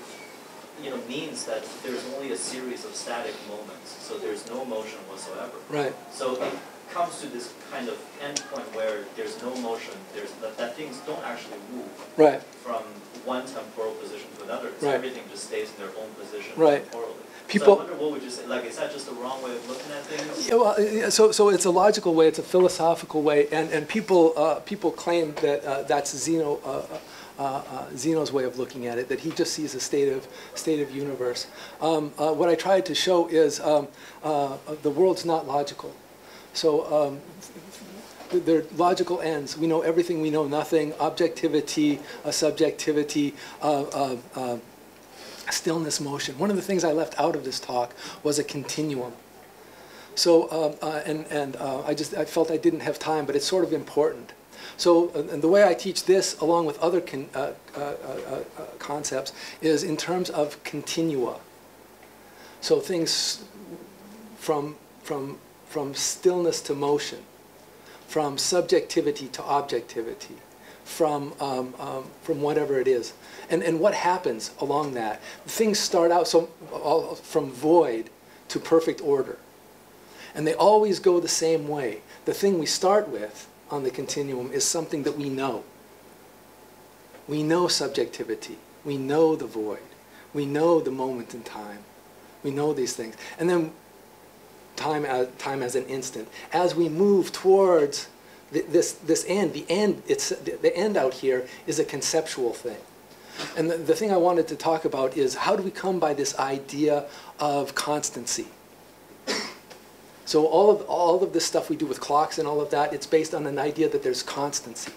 you know, means that there's only a series of static moments. So there's no motion whatsoever. Right. So it comes to this kind of end point where there's no motion. There's that, that things don't actually move Right. from one temporal position to another. So Right. everything just stays in their own position Right. temporally. People- so I wonder what would you say? Like, is that just the wrong way of looking at things? Yeah, well, so, so it's a logical way, it's a philosophical way, and, and people, uh, people claim that uh, that's Zeno, uh, uh, uh, Zeno's way of looking at it, that he just sees a state of, state of universe. Um, uh, what I tried to show is um, uh, the world's not logical. So um, th- they're logical ends. We know everything, we know nothing. Objectivity, uh, subjectivity, uh, uh, uh, stillness, motion. One of the things I left out of this talk was a continuum. So, um, uh, and, and uh, I just I felt I didn't have time, but it's sort of important. So, uh, and the way I teach this, along with other con, uh, uh, uh, uh, concepts, is in terms of continua. So things from, from, from stillness to motion, from subjectivity to objectivity, from, um, um, from whatever it is. And, and what happens along that? Things start out so, all, from void to perfect order. And they always go the same way. The thing we start with on the continuum is something that we know. We know subjectivity. We know the void. We know the moment in time. We know these things. And then time as, time as an instant. As we move towards th- this, this end, the end, it's, the the end out here is a conceptual thing. And the, the thing I wanted to talk about is how do we come by this idea of constancy? So all of, all of this stuff we do with clocks and all of that, it's based on an idea that there's constancy.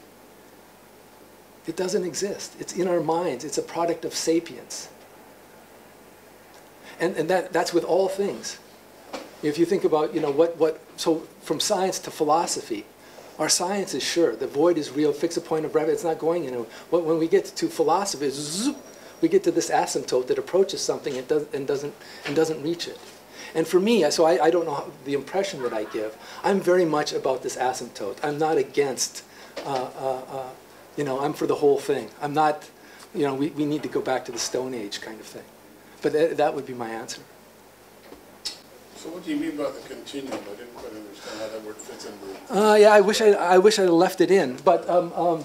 It doesn't exist. It's in our minds. It's a product of sapience. And, and that, that's with all things. If you think about, you know, what, what, so from science to philosophy, our science is sure, the void is real, fix a point of reference, it's not going anywhere. When we get to philosophy, zoop, we get to this asymptote that approaches something and, does, and, doesn't, and doesn't reach it. And for me, so I, I don't know how, the impression that I give, I'm very much about this asymptote. I'm not against, uh, uh, uh, you know, I'm for the whole thing. I'm not, you know, we, we need to go back to the Stone Age kind of thing. But that, that would be my answer. So what do you mean by the continuum? I didn't quite understand how that word fits in. Uh, yeah, I wish I, I wish I'd left it in, but um, um,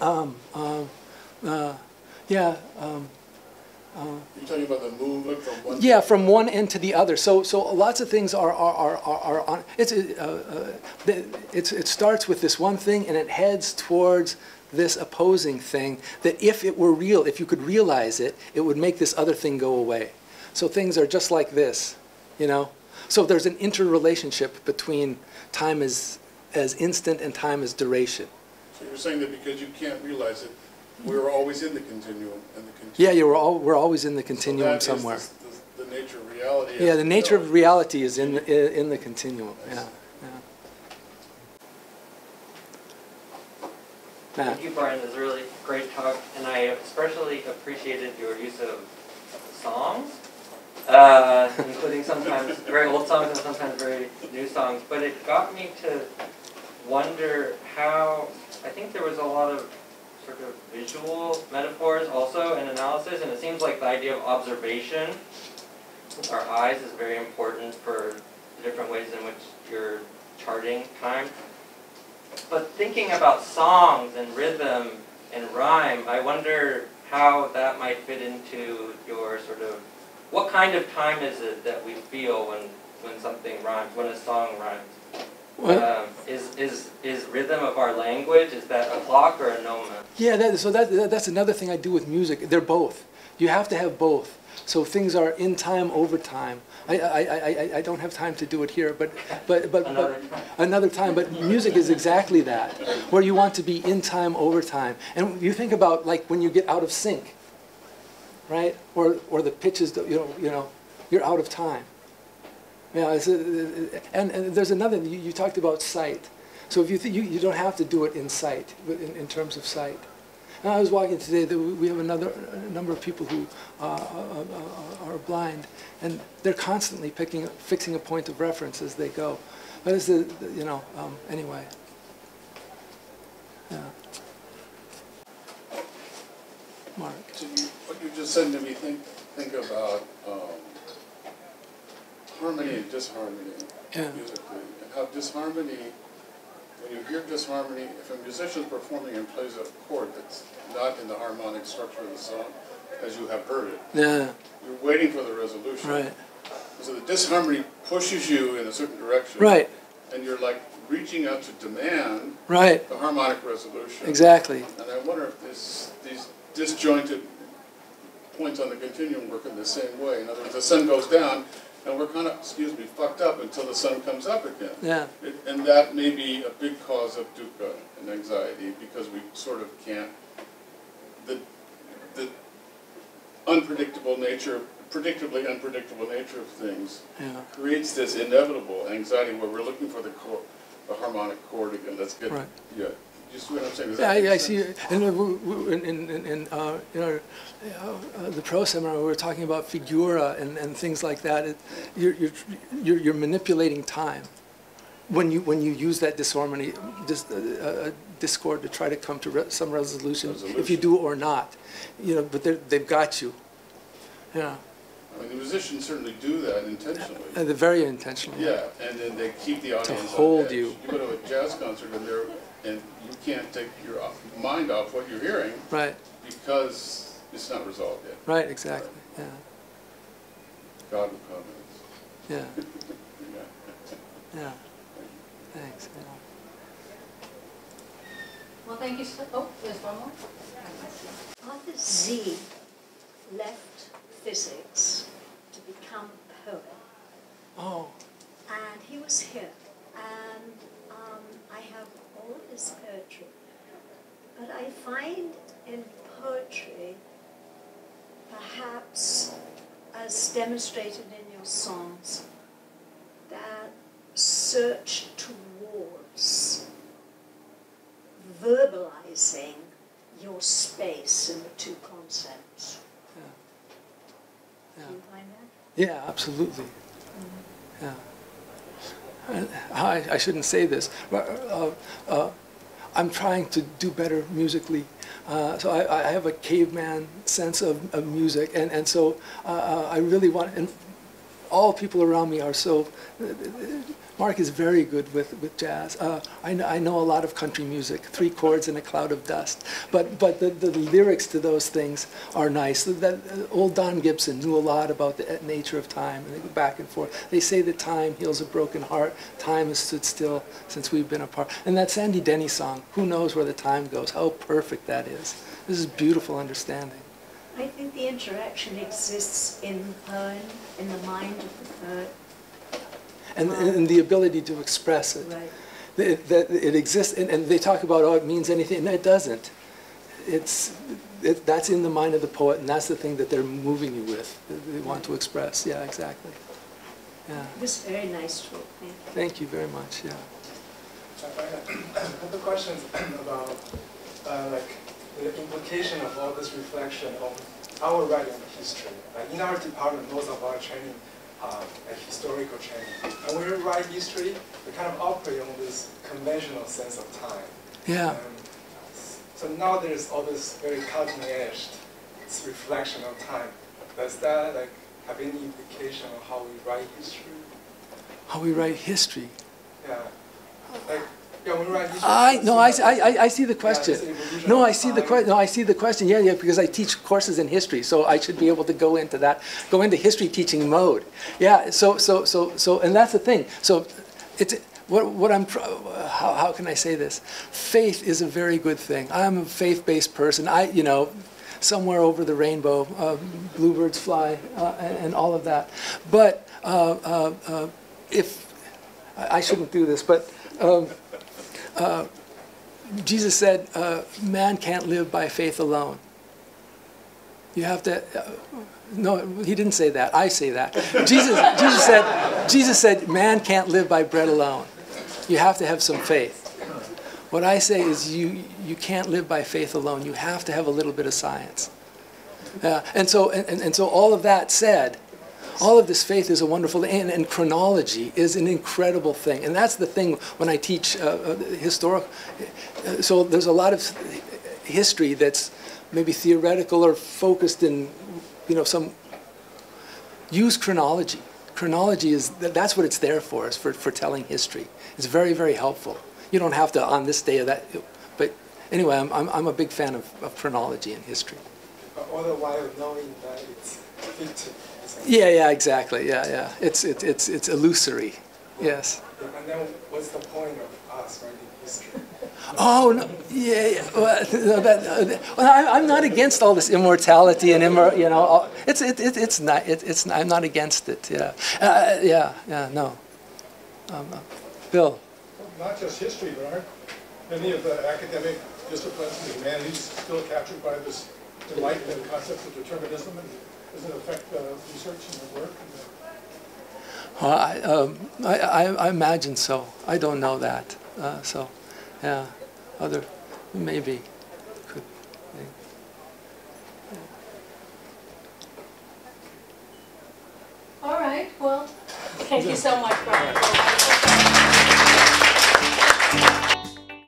um, um, uh, yeah, You're talking about the movement from one. yeah, from one end to the other. So, so lots of things are are, are, are, are on. It's uh, uh, it's it starts with this one thing and it heads towards this opposing thing. That if it were real, if you could realize it, it would make this other thing go away. So things are just like this, you know. So there's an interrelationship between time as as instant and time as duration. So you're saying that because you can't realize it, we're always in the continuum and the continuum. Yeah, you're all, we're always in the continuum that is somewhere. the- The nature of reality. Yeah, the nature know of reality is in, the- in the continuum, I yeah. yeah. Matt. Thank you, Brian. It was a really great talk, and I especially appreciated your use of songs, uh, including sometimes very old songs and sometimes very new songs. But it got me to wonder how I think there was a lot of sort of visual metaphors also in analysis, and it seems like the idea of observation our eyes is very important for the different ways in which you're charting time. But thinking about songs and rhythm and rhyme, I wonder how that might fit into your sort of what kind of time is it that we feel when when something rhymes, when a song rhymes? Well, Um, is is is rhythm of our language? Is that a clock or a gnomon? Yeah, that, so that, that- that's another thing I do with music. They're both. You have to have both. So things are in time, over time. I, I, I, I- I don't have time to do it here, but, but, but, Another but time. another time. But music is exactly that, where you want to be in time, over time. And you think about like when you get out of sync, right? Or, or the pitches, you know, you know, you're out of time. Yeah, a, and, and there's another, you, you talked about sight. So if you, you, you don't have to do it in sight, in, in terms of sight. And I was walking today, that we have another, a number of people who uh, uh, uh, are blind, and they're constantly picking, fixing a point of reference as they go. But it's a, you know, um, anyway. Yeah. Mark? You, what you just said to me, think, think about, um, harmony and disharmony Yeah. musically, and how disharmony, when you hear disharmony, if a musician's performing and plays a chord that's not in the harmonic structure of the song, as you have heard it, Yeah, you're waiting for the resolution. right, So the disharmony pushes you in a certain direction. right, And you're like reaching out to demand right, the harmonic resolution. exactly. And I wonder if this, these disjointed points on the continuum work in the same way. In other words, the sun goes down, and we're kind of, excuse me, fucked up until the sun comes up again. Yeah, It- And that may be a big cause of dukkha and anxiety, because we sort of can't, the, the unpredictable nature, predictably unpredictable nature of things yeah. creates this inevitable anxiety where we're looking for the chord, the harmonic chord again. Let's get, Right. yeah. You see what I'm saying? Does Yeah, I, I see, and uh, in, in, in- uh, in our, uh, the pro seminar, we were talking about figura and, and things like that. It, you're, you're, you're, you're manipulating time when you, when you use that disharmony, dis, uh, uh, discord to try to come to re- some resolution, if you do or not. You know, but they've got you. Yeah, I mean, the musicians certainly do that intentionally. and they're very intentional. Yeah, and then they keep the audience to hold you. You go to a jazz concert and they're, and you can't take your mind off what you're hearing Right, because it's not resolved yet. right, exactly, yeah, God will come. yeah, yeah. yeah. Thanks, yeah. Well, thank you so, oh, there's one more. Arthur Sze left physics to become a poet, Oh, and he was here. And um, I have all his poetry, but I find in poetry, perhaps as demonstrated in your songs, that search towards verbalizing your space in the two concepts. yeah. Do you find that? Yeah, absolutely. Mm-hmm. Yeah. And I, I shouldn't say this, but uh, uh, I'm trying to do better musically. Uh, so I, I have a caveman sense of, of music, and, and so uh, uh, I really want, and all people around me are so, Mark is very good with, with jazz. Uh, I, know, I know a lot of country music, three chords and a cloud of dust. But, but the, the lyrics to those things are nice. That, uh, old Don Gibson knew a lot about the nature of time, and they go back and forth. They say that time heals a broken heart. Time has stood still since we've been apart. And that Sandy Denny song, Who Knows Where the Time Goes, how perfect that is. This is beautiful understanding. I think the interaction exists in the poem, in the mind of the poet. And, and the ability to express it. Right. That, that it exists, and, and they talk about, oh, it means anything, and it doesn't. It's, it, that's in the mind of the poet, and that's the thing that they're moving you with, they want to express. Yeah, exactly. Yeah, It was very nice talk, thank you. thank you very much, yeah. I have a couple questions about uh, like the implication of all this reflection on our writing history. Like in our department, most of our training are like historical change. And when we write history, we kind of operate on this conventional sense of time. Yeah. Um, so now there's all this very cutting edge reflection of time. Does that like have any implication on how we write history? How we write history. Yeah. Like, yeah, when we write history. I, no, I, I, I- see the question. it's an evolution No, I see the time. que, no, I see the question, yeah, yeah, because I teach courses in history, so I should be able to go into that, go into history teaching mode. Yeah, so, so, so, so, and that's the thing. So, it's, what, what I'm, how, how can I say this? Faith is a very good thing. I'm a faith-based person. I, you know, somewhere over the rainbow, uh, bluebirds fly, uh, and, and all of that. But uh, uh, uh, if, I I shouldn't do this, but um, uh, Jesus said, uh, man can't live by faith alone. You have to, uh, no, he didn't say that. I say that. Jesus, Jesus, said, Jesus said, man can't live by bread alone. You have to have some faith. What I say is you, you can't live by faith alone. You have to have a little bit of science. Uh, and, so, and, and- and so all of that said, all of this faith is a wonderful thing, and, and chronology is an incredible thing. And that's the thing when I teach uh, uh, historic. uh, So there's a lot of history that's maybe theoretical or focused in, you know, some. Use chronology. Chronology is that's what it's there for. Is for, for telling history. It's very very helpful. You don't have to on this day or that. But anyway, I'm I'm, I'm a big fan of, of chronology and history. But while knowing that it's. It? Yeah, yeah, exactly. Yeah, yeah. It's it's it's it's illusory. Yes. And then what's the point of us writing history? Oh no, yeah. yeah. Well, no, that, uh, well, I, I'm not against all this immortality and immor, You know, all, it's it, it, it's not. It, it's I'm not against it. Yeah. Uh, yeah. Yeah. No. Um, uh, Bill. Not just history, but aren't many of the academic disciplines and humanities still captured by this enlightenment concept of determinism? And does it affect uh, research and the work? and Uh, I, um, I, I, I imagine so. I don't know that. Uh, so, yeah. Other, maybe. Could. maybe. All right, well, thank you so much, Brian.